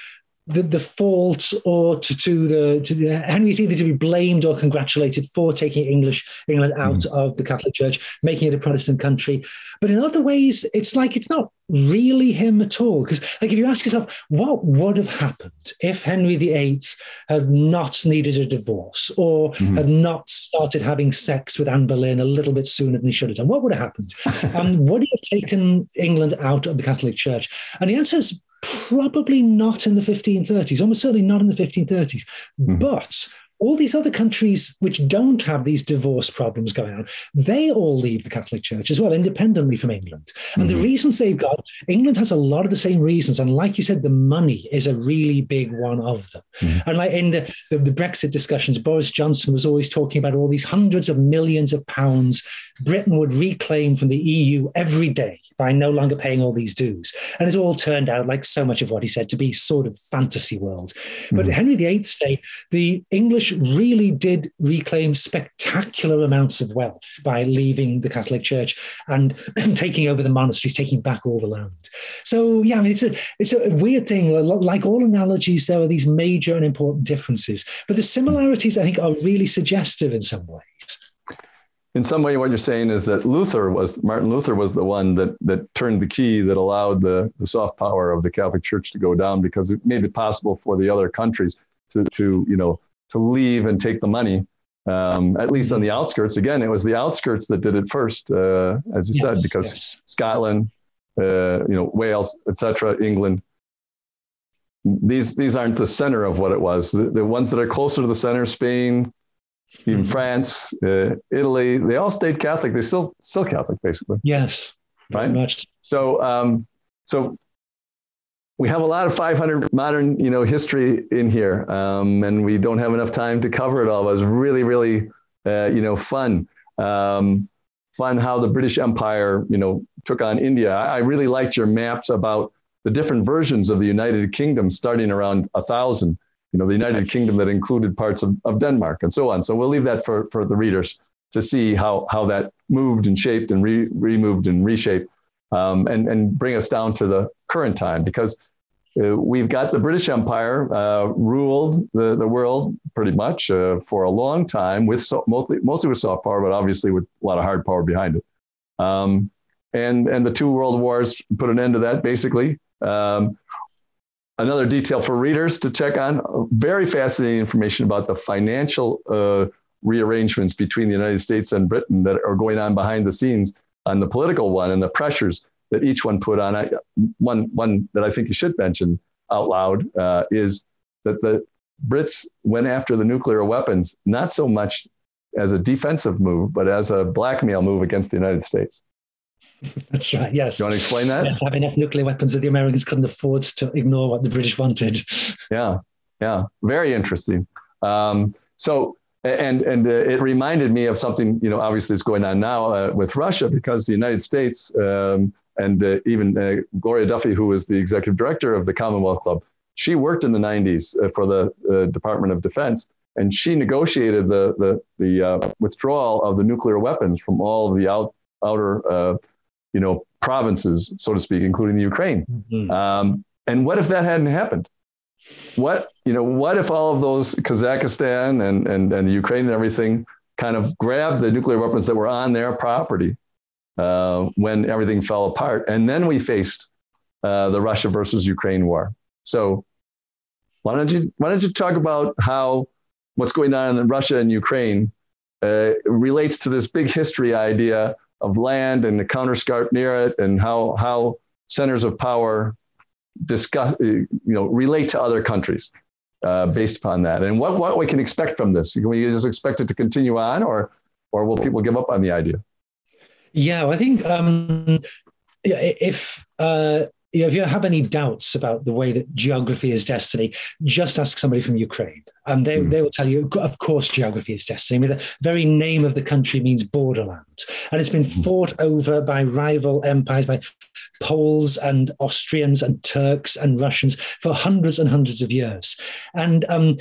the, the fault or to, to the to the Henry's either to be blamed or congratulated for taking English England out mm. of the Catholic Church, making it a Protestant country. But in other ways, it's like it's not really him at all. Because like if you ask yourself, what would have happened if Henry VIII had not needed a divorce or mm-hmm. had not started having sex with Anne Boleyn a little bit sooner than he should have done? What would have happened? um, would he have taken England out of the Catholic Church? And the answer is probably not in the 1530s, almost certainly not in the 1530s. Mm. But all these other countries which don't have these divorce problems going on, they all leave the Catholic Church as well, independently from England. And mm-hmm. the reasons they've got, England has a lot of the same reasons. And like you said, the money is a really big one of them. Mm-hmm. And like in the, the, the Brexit discussions, Boris Johnson was always talking about all these hundreds of millions of pounds Britain would reclaim from the EU every day by no longer paying all these dues. And it's all turned out, like so much of what he said, to be sort of fantasy world. But mm-hmm. Henry VIII the English really did reclaim spectacular amounts of wealth by leaving the Catholic Church and, and taking over the monasteries, taking back all the land. So yeah, I mean, it's a it's a weird thing. Like all analogies, there are these major and important differences, but the similarities I think are really suggestive in some ways in some way, what you're saying is that Luther was Martin Luther was the one that that turned the key that allowed the the soft power of the Catholic Church to go down because it made it possible for the other countries to to you know to leave and take the money. Um, at least on the outskirts. Again, it was the outskirts that did it first, uh, as you yes, said, because yes. Scotland, uh, you know, Wales, etc., England. These these aren't the center of what it was. The, the ones that are closer to the center, Spain, even mm-hmm. France, uh, Italy, they all stayed Catholic. They're still still Catholic, basically. Yes, right. Much. So, um, so we have a lot of 500 modern, you know, history in here, um, and we don't have enough time to cover it all. It was really, really, uh, you know, fun. Um, fun how the British Empire, you know, took on India. I, I really liked your maps about the different versions of the United Kingdom, starting around a thousand you know, the United Kingdom that included parts of, of Denmark and so on. So we'll leave that for, for the readers to see how, how that moved and shaped and re, removed and reshaped um, and, and bring us down to the current time because we've got the British Empire uh, ruled the, the world pretty much uh, for a long time with so, mostly, mostly with soft power, but obviously with a lot of hard power behind it. Um, and, and the two world wars put an end to that basically. Um, another detail for readers to check on. Very fascinating information about the financial uh, rearrangements between the United States and Britain that are going on behind the scenes on the political one and the pressures that each one put on. I, one, one that I think you should mention out loud uh, is that the Brits went after the nuclear weapons not so much as a defensive move, but as a blackmail move against the United States. That's right. Yes. You want to explain that? Yes, having enough nuclear weapons that the Americans couldn't afford to ignore what the British wanted. Yeah, yeah, very interesting. Um, so, and and uh, it reminded me of something you know obviously is going on now uh, with Russia because the United States um, and uh, even uh, Gloria Duffy, who was the executive director of the Commonwealth Club, she worked in the 90s uh, for the uh, Department of Defense, and she negotiated the the the withdrawal of the nuclear weapons from all of the out, outer you know, provinces, so to speak, including the Ukraine. Mm-hmm. Um, and what if that hadn't happened? What you know, what if all of those Kazakhstan and and and Ukraine and everything kind of grabbed the nuclear weapons that were on their property uh, when everything fell apart, and then we faced uh, the Russia versus Ukraine war. So why don't you why don't you talk about how what's going on in Russia and Ukraine uh, relates to this big history idea of land and the counterscarp near it and how how centers of power discuss you know relate to other countries uh, based upon that. And what what we can expect from this? Can we just expect it to continue on or or will people give up on the idea yeah i think um if uh you know, if you have any doubts about the way that geography is destiny, just ask somebody from Ukraine, and they, mm. they will tell you, of course, geography is destiny. I mean, the very name of the country means borderland, and it's been mm. fought over by rival empires, by Poles and Austrians and Turks and Russians for hundreds and hundreds of years, and um,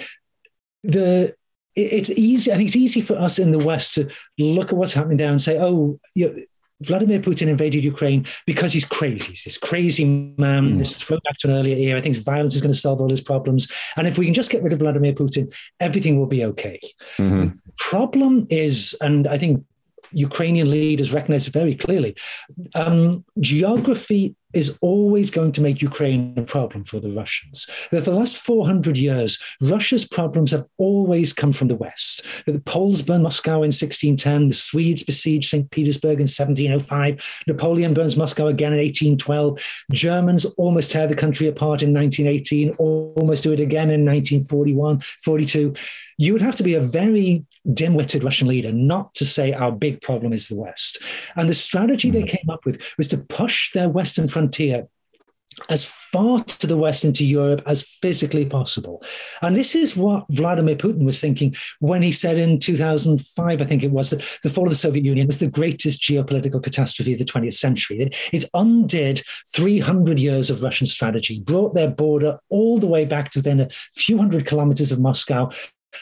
the it's easy. I think it's easy for us in the West to look at what's happening there and say, "Oh, you know, Vladimir Putin invaded Ukraine because he's crazy. He's this crazy man, mm. this throwback to an earlier era. I think violence is going to solve all his problems. And if we can just get rid of Vladimir Putin, everything will be okay. Mm-hmm. The problem is, and I think Ukrainian leaders recognize it very clearly, um, geography is always going to make Ukraine a problem for the Russians. That for the last 400 years, Russia's problems have always come from the West. That The Poles burned Moscow in 1610, the Swedes besieged St. Petersburg in 1705, Napoleon burns Moscow again in 1812, Germans almost tear the country apart in 1918, almost do it again in 1941, 42. You would have to be a very dim witted Russian leader not to say our big problem is the West. And the strategy they mm-hmm. came up with was to push their Western frontier as far to the west into Europe as physically possible. And this is what Vladimir Putin was thinking when he said in 2005, I think it was, that the fall of the Soviet Union was the greatest geopolitical catastrophe of the 20th century. It, it undid 300 years of Russian strategy, brought their border all the way back to within a few hundred kilometers of Moscow,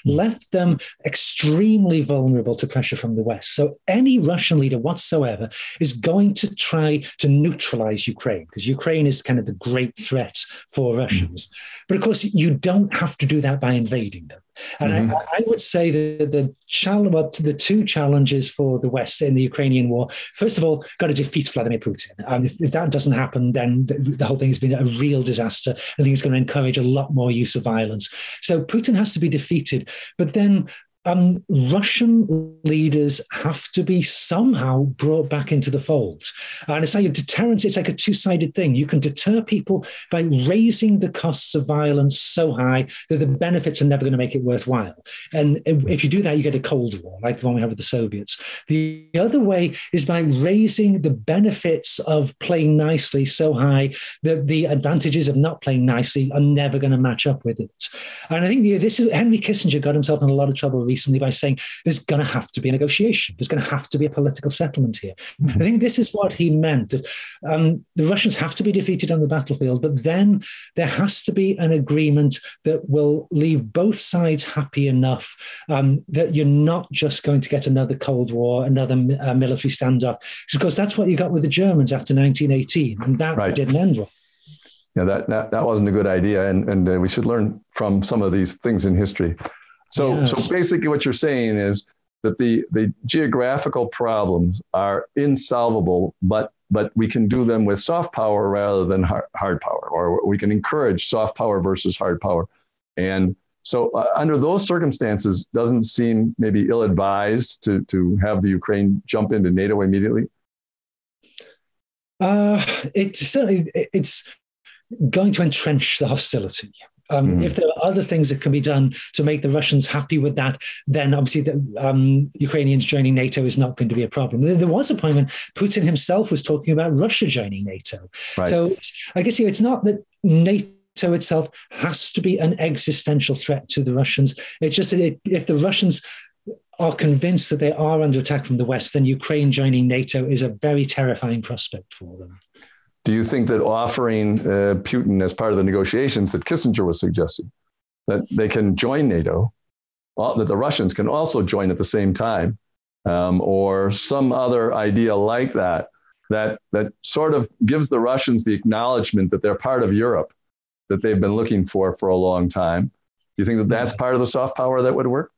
left them extremely vulnerable to pressure from the West. So any Russian leader whatsoever is going to try to neutralize Ukraine because Ukraine is kind of the great threat for Russians. Mm. But of course, you don't have to do that by invading them. And mm-hmm. I, I, would say that the challenge, the two challenges for the West in the Ukrainian war, first of all, got to defeat Vladimir Putin. Um, if, if, that doesn't happen, then the, the, whole thing has been a real disaster. I think it's going to encourage a lot more use of violence. So Putin has to be defeated. But then um, Russian leaders have to be somehow brought back into the fold. And it's like a deterrence, it's like a two sided thing. You can deter people by raising the costs of violence so high that the benefits are never going to make it worthwhile. And if you do that, you get a Cold War, like the one we have with the Soviets. The other way is by raising the benefits of playing nicely so high that the advantages of not playing nicely are never going to match up with it. And I think this is Henry Kissinger got himself in a lot of trouble recently by saying there's going to have to be a negotiation. There's going to have to be a political settlement here. Mm-hmm. I think this is what he meant. Um, the Russians have to be defeated on the battlefield, but then there has to be an agreement that will leave both sides happy enough um, that you're not just going to get another Cold War, another uh, military standoff, because that's what you got with the Germans after 1918, and that right. didn't end well yeah, that, that that wasn't a good idea, and and uh, we should learn from some of these things in history. So, yes. so basically, what you're saying is that the the geographical problems are insolvable, but but we can do them with soft power rather than hard, hard power, or we can encourage soft power versus hard power. And so, uh, under those circumstances, doesn't seem maybe ill-advised to to have the Ukraine jump into NATO immediately. Uh, it's certainly it's going to entrench the hostility. Um, mm-hmm. If there are other things that can be done to make the Russians happy with that, then obviously the um, Ukrainians joining NATO is not going to be a problem. There was a point when Putin himself was talking about Russia joining NATO. Right. So I guess you know, it's not that NATO itself has to be an existential threat to the Russians. It's just that it, if the Russians are convinced that they are under attack from the West, then Ukraine joining NATO is a very terrifying prospect for them. Do you think that offering uh, Putin as part of the negotiations that Kissinger was suggesting, that they can join NATO, that the Russians can also join at the same time, um, or some other idea like that, that that sort of gives the Russians the acknowledgement that they're part of Europe, that they've been looking for for a long time? Do you think that that's part of the soft power that would work?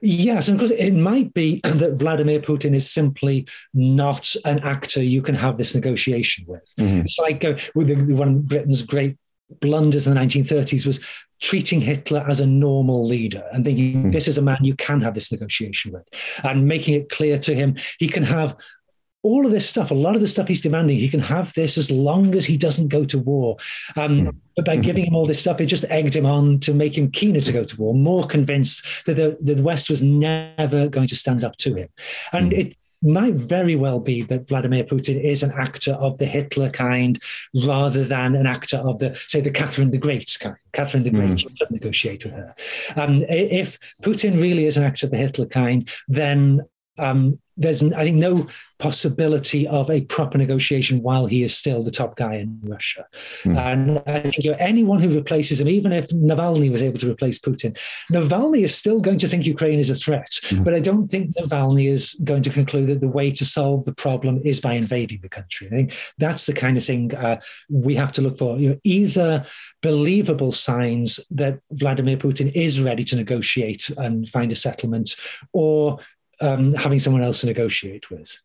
Yes, and because it might be that Vladimir Putin is simply not an actor you can have this negotiation with. Mm-hmm. It's like uh, with the, one of Britain's great blunders in the 1930s was treating Hitler as a normal leader and thinking mm-hmm. this is a man you can have this negotiation with, and making it clear to him he can have all of this stuff, a lot of the stuff he's demanding, he can have this as long as he doesn't go to war. Um, but by giving him all this stuff, it just egged him on to make him keener to go to war, more convinced that the, the West was never going to stand up to him. And mm. it might very well be that Vladimir Putin is an actor of the Hitler kind rather than an actor of the, say, the Catherine the Great kind. Catherine the Great, mm. should negotiate with her. Um, if Putin really is an actor of the Hitler kind, then um, there's, I think, no possibility of a proper negotiation while he is still the top guy in Russia. Mm. And I think you know, anyone who replaces him, even if Navalny was able to replace Putin, Navalny is still going to think Ukraine is a threat. Mm. But I don't think Navalny is going to conclude that the way to solve the problem is by invading the country. I think that's the kind of thing uh, we have to look for. You know, either believable signs that Vladimir Putin is ready to negotiate and find a settlement, or um, having someone else to negotiate with.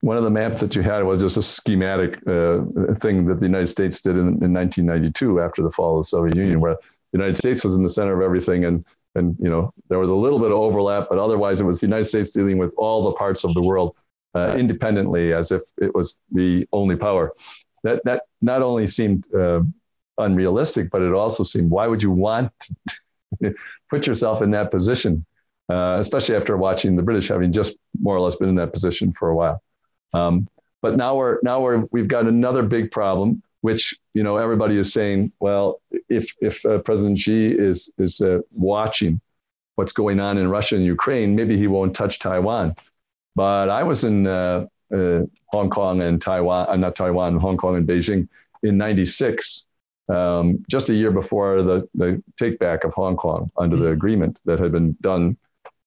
one of the maps that you had was just a schematic uh, thing that the United States did in, in 1992 after the fall of the Soviet Union, where the United States was in the center of everything, and and you know there was a little bit of overlap, but otherwise it was the United States dealing with all the parts of the world uh, independently, as if it was the only power. That that not only seemed uh, unrealistic, but it also seemed why would you want to put yourself in that position, uh, especially after watching the British having just more or less been in that position for a while. Um, but now we're now we're we've got another big problem, which you know everybody is saying, well, if if uh, President Xi is is uh, watching what's going on in Russia and Ukraine, maybe he won't touch Taiwan. But I was in uh, uh Hong Kong and Taiwan, uh, not Taiwan, Hong Kong and Beijing in '96, um, just a year before the the take back of Hong Kong under the mm-hmm. agreement that had been done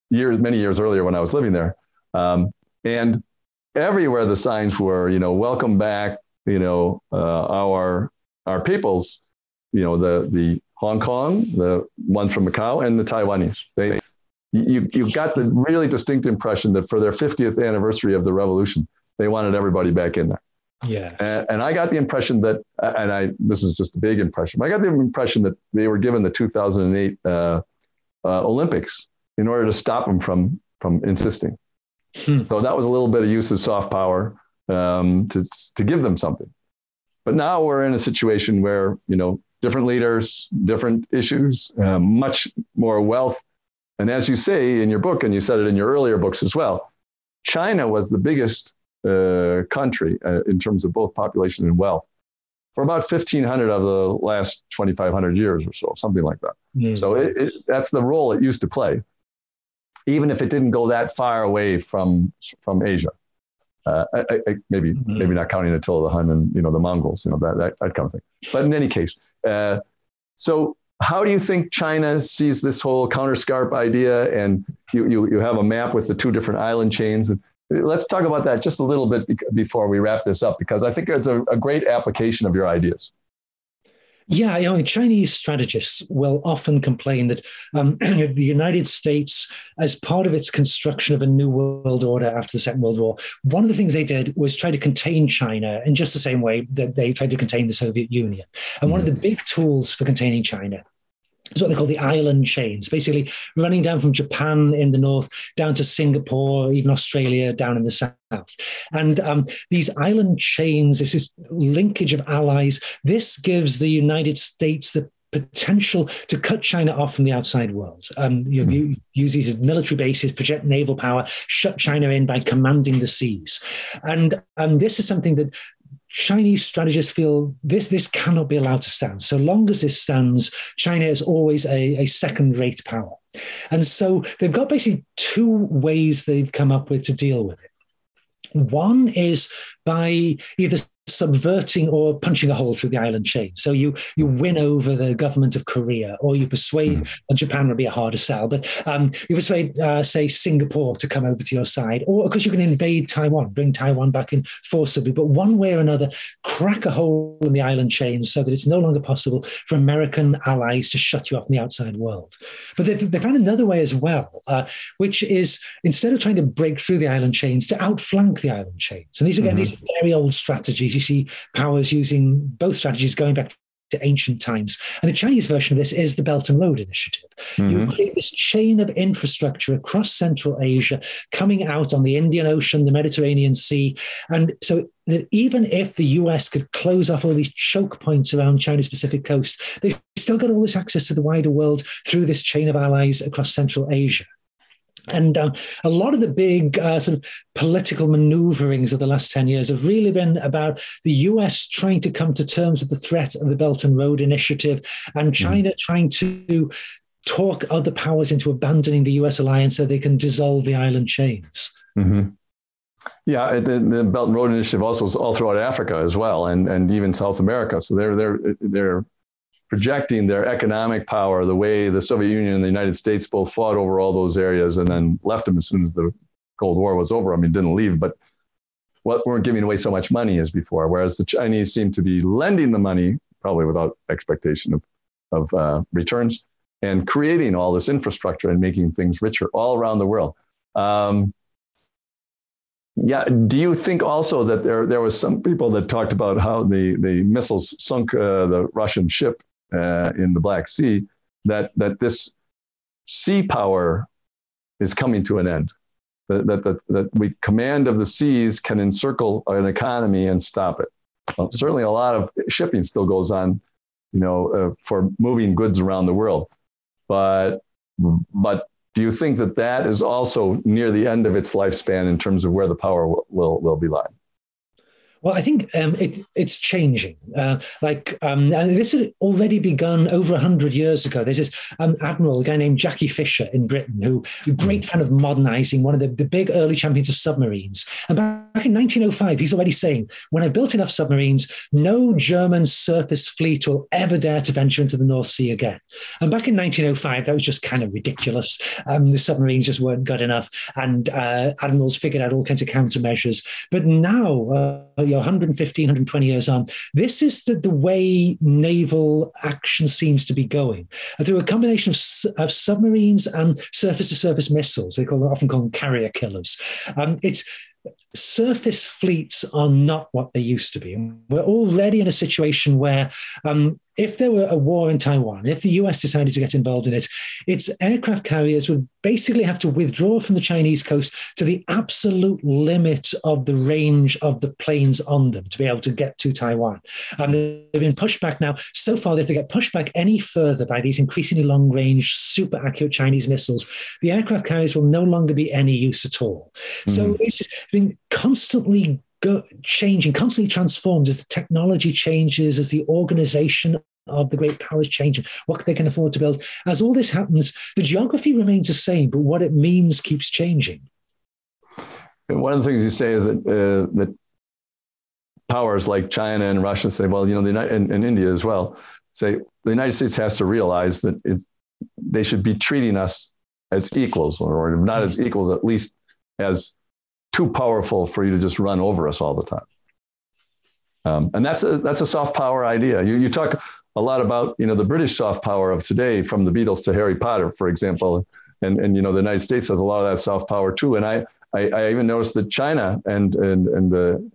years many years earlier when I was living there. Um, and everywhere the signs were, you know, welcome back, you know, uh, our our peoples, you know, the the Hong Kong, the ones from Macau, and the Taiwanese. They, you you got the really distinct impression that for their 50th anniversary of the revolution, they wanted everybody back in there. Yeah. And, and, I got the impression that, and I this is just a big impression. I got the impression that they were given the 2008 uh, uh, Olympics in order to stop them from from insisting. Hmm. So that was a little bit of use of soft power um, to, to give them something. But now we're in a situation where, you know, different leaders, different issues, uh, much more wealth. And as you say in your book, and you said it in your earlier books as well, China was the biggest uh, country uh, in terms of both population and wealth for about 1500 of the last 2500 years or so, something like that. Mm-hmm. So it, it, that's the role it used to play even if it didn't go that far away from from Asia. Uh, I, I, maybe mm-hmm. maybe not counting Attila the Hun and you know the Mongols, you know that that, that kind of thing. But in any case, uh, so how do you think China sees this whole counterscarp idea? And you you you have a map with the two different island chains. Let's talk about that just a little bit before we wrap this up, because I think it's a, a great application of your ideas. Yeah, you know, Chinese strategists will often complain that um, the United States, as part of its construction of a new world order after the Second World War, one of the things they did was try to contain China in just the same way that they tried to contain the Soviet Union. And one of the big tools for containing China it's what they call the island chains, basically running down from Japan in the north down to Singapore, even Australia down in the south. And um, these island chains, this is linkage of allies, this gives the United States the potential to cut China off from the outside world. Um, you, know, you use these as military bases, project naval power, shut China in by commanding the seas. And um, this is something that Chinese strategists feel this this cannot be allowed to stand. So long as this stands, China is always a, a second-rate power. And so they've got basically two ways they've come up with to deal with it. One is by either subverting or punching a hole through the island chain. So you you win over the government of Korea, or you persuade mm. Japan would be a harder sell, but um, you persuade uh, say Singapore to come over to your side, or of course you can invade Taiwan, bring Taiwan back in forcibly, but one way or another, crack a hole in the island chain so that it's no longer possible for American allies to shut you off from the outside world. But they've, they found another way as well, uh, which is instead of trying to break through the island chains, to outflank the island chains. And these again mm-hmm. these very old strategies you see powers using both strategies going back to ancient times. And the Chinese version of this is the Belt and Road Initiative. Mm-hmm. You create this chain of infrastructure across Central Asia, coming out on the Indian Ocean, the Mediterranean Sea. And so that even if the US could close off all these choke points around China's Pacific coast, they've still got all this access to the wider world through this chain of allies across Central Asia. And um, a lot of the big uh, sort of political maneuverings of the last 10 years have really been about the US trying to come to terms with the threat of the Belt and Road Initiative and hmm. China mm. trying to talk other powers into abandoning the US alliance so they can dissolve the island chains. Mm-hmm. Yeah, the, the, Belt and Road Initiative also is all throughout Africa as well, and, and even South America. So they're they're they're projecting their economic power the way the Soviet Union and the United States both fought over all those areas and then left them as soon as the Cold War was over. I mean, didn't leave, but what weren't giving away so much money as before. Whereas the Chinese seem to be lending the money, probably without expectation of, of uh, returns, and creating all this infrastructure and making things richer all around the world. Um, yeah. Do you think also that there there was some people that talked about how the the missiles sunk uh, the Russian ship uh, in the Black Sea? That that this sea power is coming to an end. That, that, that, that we command of the seas can encircle an economy and stop it. Well, certainly, a lot of shipping still goes on, you know, uh, for moving goods around the world. But but do you think that that is also near the end of its lifespan in terms of where the power will, will, will be lying? Well, I think um, it, it's changing. Uh, like um, this had already begun over hundred years ago. There's this um, admiral, a guy named Jackie Fisher in Britain, who a great fan of modernizing, one of the, the big early champions of submarines. And back in 1905, he's already saying, "When I've built enough submarines, no German surface fleet will ever dare to venture into the North Sea again." And back in 1905, that was just kind of ridiculous. Um, the submarines just weren't good enough, and uh, admirals figured out all kinds of countermeasures. But now. Uh, you know, 115, 120 years on, this is the, the way naval action seems to be going. Through a combination of, of submarines and surface to surface missiles, they call, often call them carrier killers. Um, it's surface fleets are not what they used to be. we're already in a situation where, um, if there were a war in Taiwan, if the US decided to get involved in it, its aircraft carriers would basically have to withdraw from the Chinese coast to the absolute limit of the range of the planes on them to be able to get to Taiwan. And they've been pushed back now. So far, if they get pushed back any further by these increasingly long range, super accurate Chinese missiles, the aircraft carriers will no longer be any use at all. Mm-hmm. So it's been constantly go, changing, constantly transformed as the technology changes, as the organization of the great powers change, what they can afford to build. As all this happens, the geography remains the same, but what it means keeps changing. One of the things you say is that uh, that powers like China and Russia say, well, you know, the United, and, and India as well, say the United States has to realize that it, they should be treating us as equals, or, or not as equals, at least as too powerful for you to just run over us all the time. Um, and that's a that's a soft power idea. You you talk a lot about you know the British soft power of today, from the Beatles to Harry Potter, for example, and and you know the United States has a lot of that soft power too. And I I, I even noticed that China and and and the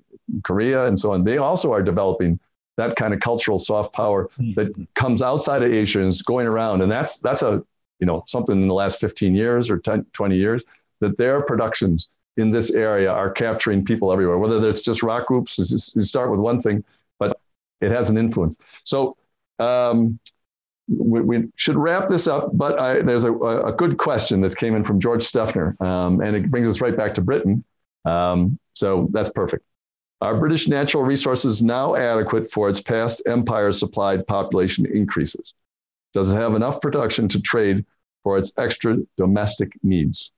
Korea and so on, they also are developing that kind of cultural soft power that comes outside of Asia and is going around. And that's that's a you know something in the last 15 years or 10, 20 years that their productions in this area are capturing people everywhere, whether it's just rock groups, you start with one thing, but it has an influence. So um, we, we, should wrap this up, but I, there's a, a, good question that came in from George Steffner, um, and it brings us right back to Britain. Um, so that's perfect. Are British natural resources now adequate for its past empire supplied population increases? Does it have enough production to trade for its extra domestic needs?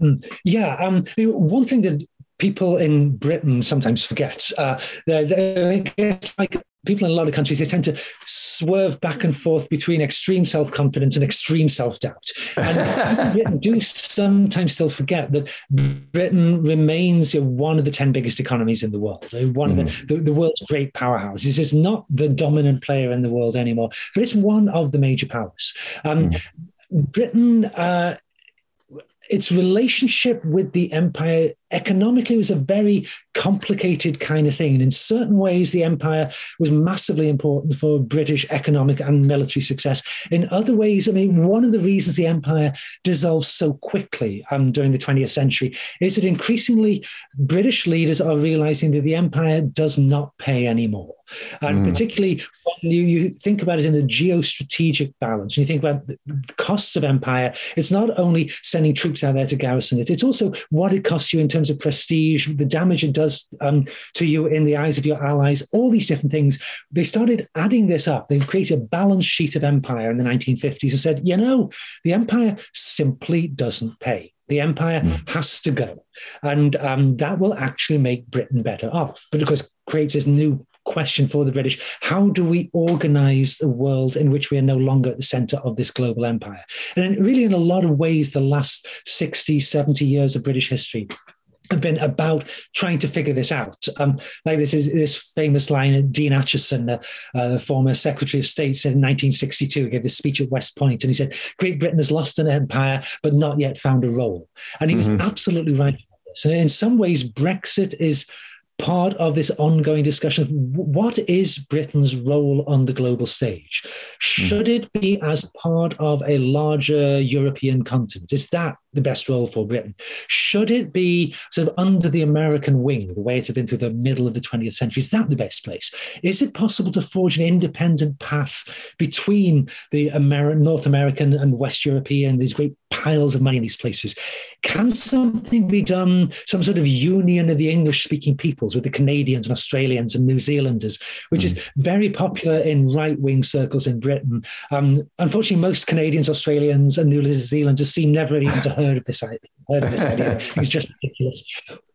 Mm. Yeah, um, one thing that people in Britain sometimes forget, uh, they're, they're, like people in a lot of countries, they tend to swerve back and forth between extreme self confidence and extreme self doubt. And do sometimes still forget that Britain remains one of the 10 biggest economies in the world, one mm-hmm. of the, mm-hmm. the, the, world's great powerhouses. It's not the dominant player in the world anymore, but it's one of the major powers. Um, mm-hmm. Britain uh, its relationship with the empire economically was a very complicated kind of thing. And in certain ways, the empire was massively important for British economic and military success. In other ways, I mean, one of the reasons the empire dissolves so quickly um, during the 20th century is that increasingly British leaders are realizing that the empire does not pay anymore. And mm. particularly when you, you think about it in a geostrategic balance, when you think about the costs of empire, it's not only sending troops out there to garrison it, it's also what it costs you in terms of prestige, the damage it does um, to you in the eyes of your allies, all these different things. They started adding this up. They created a balance sheet of empire in the 1950s and said, you know, the empire simply doesn't pay. The empire mm. has to go. And um, that will actually make Britain better off. But of course, creates this new question for the British. How do we organize a world in which we are no longer at the center of this global empire? And really, in a lot of ways, the last 60, 70 years of British history have been about trying to figure this out. Um, like this is this famous line Dean Acheson, uh, uh, former Secretary of State, said in 1962. He gave this speech at West Point, and he said, "Great Britain has lost an empire, but not yet found a role." And he mm-hmm. was absolutely right So in some ways, Brexit is part of this ongoing discussion of what is Britain's role on the global stage? Should it be as part of a larger European continent? Is that the best role for Britain? Should it be sort of under the American wing, the way it had been through the middle of the 20th century? Is that the best place? Is it possible to forge an independent path between the North American and West European, these great piles of money in these places? Can something be done, some sort of union of the English speaking peoples with the Canadians and Australians and New Zealanders, which mm. is very popular in right wing circles in Britain? Um, unfortunately, most Canadians, Australians, and New Zealanders seem never even to heard of this idea. Heard of this idea. It's just ridiculous.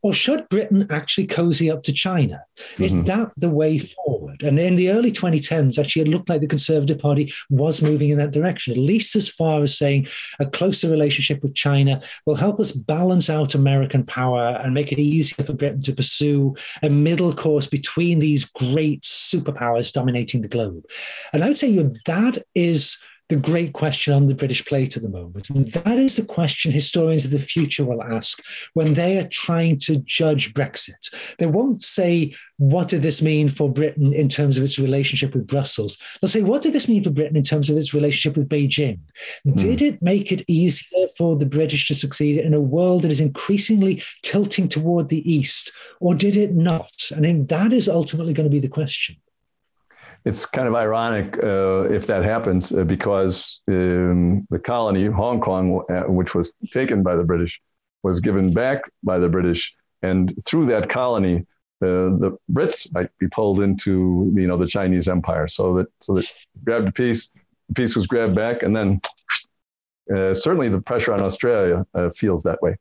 Or should Britain actually cozy up to China? Is mm-hmm. that the way forward? And in the early 2010s, actually, it looked like the Conservative Party was moving in that direction, at least as far as saying a closer relationship with China will help us balance out American power and make it easier for Britain to pursue a middle course between these great superpowers dominating the globe. And I would say that is the great question on the British plate at the moment. And that is the question historians of the future will ask when they are trying to judge Brexit. They won't say, what did this mean for Britain in terms of its relationship with Brussels? They'll say, what did this mean for Britain in terms of its relationship with Beijing? Mm. Did it make it easier for the British to succeed in a world that is increasingly tilting toward the East, or did it not? I think that is ultimately going to be the question it's kind of ironic uh, if that happens uh, because um, the colony, Hong Kong, uh, which was taken by the British, was given back by the British. And through that colony, uh, the Brits might be pulled into you know the Chinese Empire. So that so that grabbed a piece, the piece was grabbed back, and then uh, certainly the pressure on Australia uh, feels that way.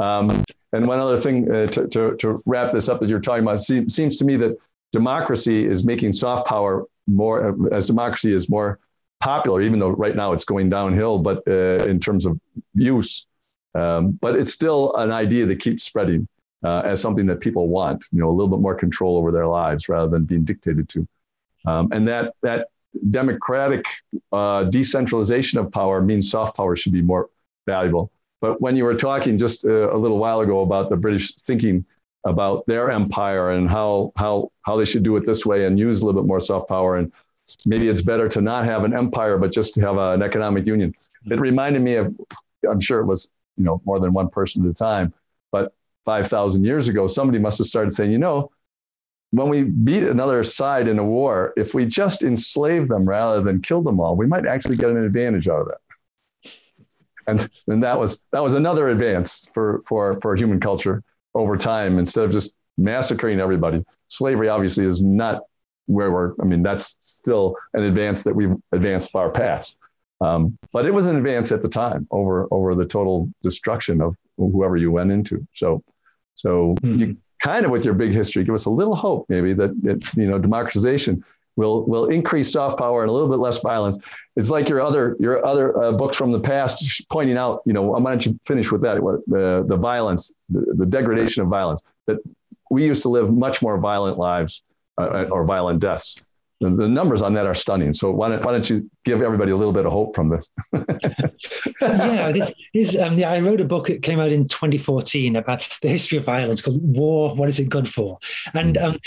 Um, and one other thing to, to, to, wrap this up that you're talking about seems, seems to me that democracy is making soft power more as democracy is more popular, even though right now it's going downhill, but uh, in terms of use. Um, but it's still an idea that keeps spreading uh, as something that people want, you know, a little bit more control over their lives rather than being dictated to. Um, and that, that democratic uh, decentralization of power means soft power should be more valuable. But when you were talking just uh, a little while ago about the British thinking about their empire and how how how they should do it this way and use a little bit more soft power and maybe it's better to not have an empire but just to have an economic union. It reminded me of i'm sure it was you know more than one person at a time but 5000 years ago somebody must have started saying you know when we beat another side in a war if we just enslave them rather than kill them all we might actually get an advantage out of that. And, and that was that was another advance for for for human culture over time instead of just massacring everybody. Slavery obviously is not where we're, I mean, that's still an advance that we've advanced far past. Um, but it was an advance at the time over over the total destruction of whoever you went into. So, so mm-hmm. you kind of with your big history give us a little hope maybe that it, you know democratization will will increase soft power and a little bit less violence. It's like your other your other uh, books from the past pointing out. You know, why don't you finish with that? The the violence, the, the degradation of violence. That we used to live much more violent lives uh, uh or violent deaths. The, the, numbers on that are stunning. So why don't, why don't you give everybody a little bit of hope from this? yeah, this is, um, yeah, I wrote a book. It came out in 2014 about the history of violence called "War: What Is It Good For?" And um,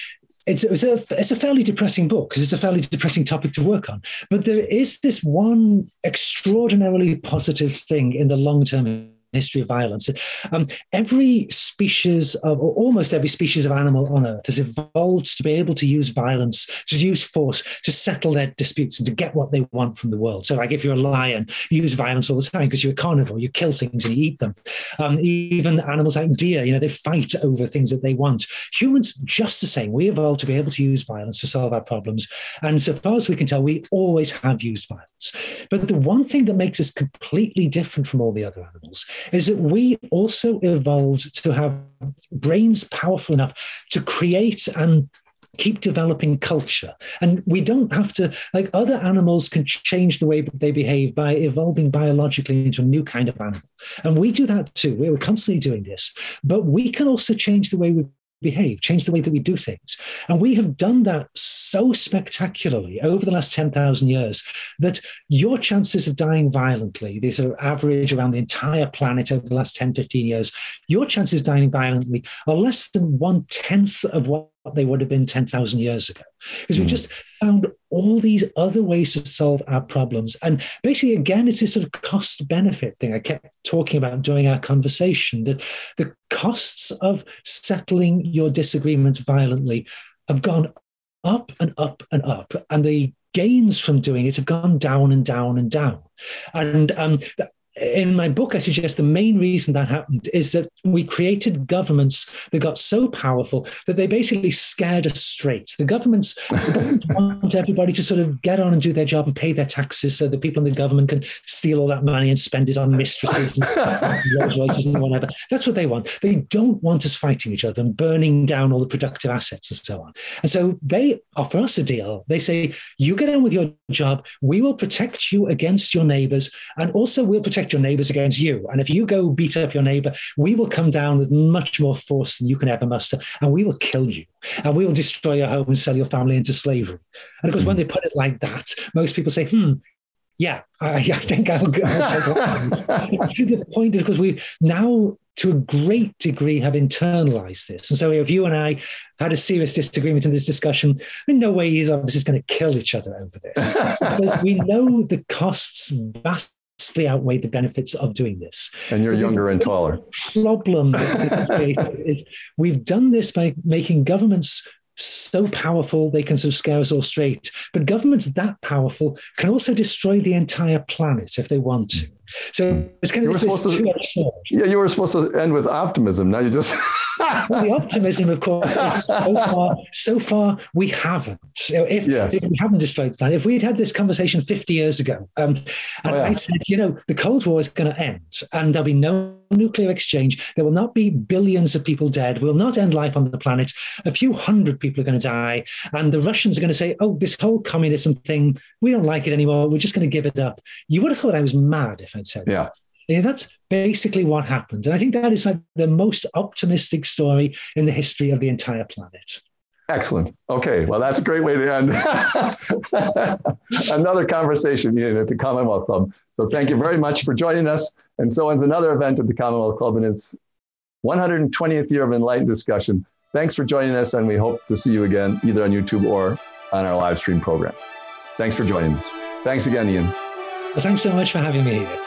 it's, it's, a, it's a fairly depressing book because it's a fairly depressing topic to work on. But there is this one extraordinarily positive thing in the long term history of violence. Um, every species of, or almost every species of animal on Earth has evolved to be able to use violence, to use force to settle their disputes and to get what they want from the world. So, like if you're a lion, you use violence all the time because you're a carnivore, you kill things and you eat them. Um, even animals like deer, you know, they fight over things that they want. Humans, just the same. We evolved to be able to use violence to solve our problems. And so far as we can tell, we always have used violence. But the one thing that makes us completely different from all the other animals is that we also evolved to have brains powerful enough to create and keep developing culture. And we don't have to, like other animals can change the way they behave by evolving biologically into a new kind of animal. And we do that too. We're constantly doing this. But we can also change the way we behave, change the way that we do things. And we have done that so spectacularly over the last 10,000 years that your chances of dying violently, these are average around the entire planet over the last 10, 15 years, your chances of dying violently are less than one tenth of what they would have been 10,000 years ago. Because mm. we hmm. just found all these other ways to solve our problems. And basically, again, it's this sort of cost benefit thing I kept talking about during our conversation that the costs of settling your disagreements violently have gone up and up and up. And the gains from doing it have gone down and down and down. And um, in my book, I suggest the main reason that happened is that we created governments that got so powerful that they basically scared us straight. The governments, want everybody to sort of get on and do their job and pay their taxes so the people in the government can steal all that money and spend it on mistresses and Rolls Royces and whatever. That's what they want. They don't want us fighting each other and burning down all the productive assets and so on. And so they offer us a deal. They say, you get on with your job, we will protect you against your neighbors, and also we'll protect protect your neighbors against you. And if you go beat up your neighbor, we will come down with much more force than you can ever muster, and we will kill you. And we will destroy your home and sell your family into slavery. And of course, when they put it like that, most people say, hmm, yeah, I, I think I'll, go, I'll take that. to the point because we now to a great degree have internalized this. And so if you and I had a serious disagreement in this discussion, in no way either of us is going to kill each other over this. because we know the costs vast vastly outweigh the benefits of doing this. And you're younger and taller. Problem we've done this by making governments so powerful they can sort of scare us all straight. But governments that powerful can also destroy the entire planet if they want to. So it's kind of this, this to, Yeah, you were supposed to end with optimism. Now you just well, the optimism, of course, is so far, so far we haven't. If, yes. if, we haven't destroyed the planet, if we'd had this conversation 50 years ago, um, and oh, yeah. I said, you know, the Cold War is going to end, and there'll be no nuclear exchange. There will not be billions of people dead. We'll not end life on the planet. A few hundred people are going to die, and the Russians are going to say, "Oh, this whole communism thing, we don't like it anymore. We're just going to give it up." You would have thought I was mad if I'd said yeah. that. Yeah, that's basically what happened. And I think that is like the most optimistic story in the history of the entire planet. Excellent. Okay, well, that's a great way to end another conversation Ian, at the Commonwealth Club. So thank you very much for joining us. And so ends another event at the Commonwealth Club in its 120th year of enlightened discussion. Thanks for joining us, and we hope to see you again either on YouTube or on our live stream program. Thanks for joining us. Thanks again, Ian. Well, thanks so much for having me here.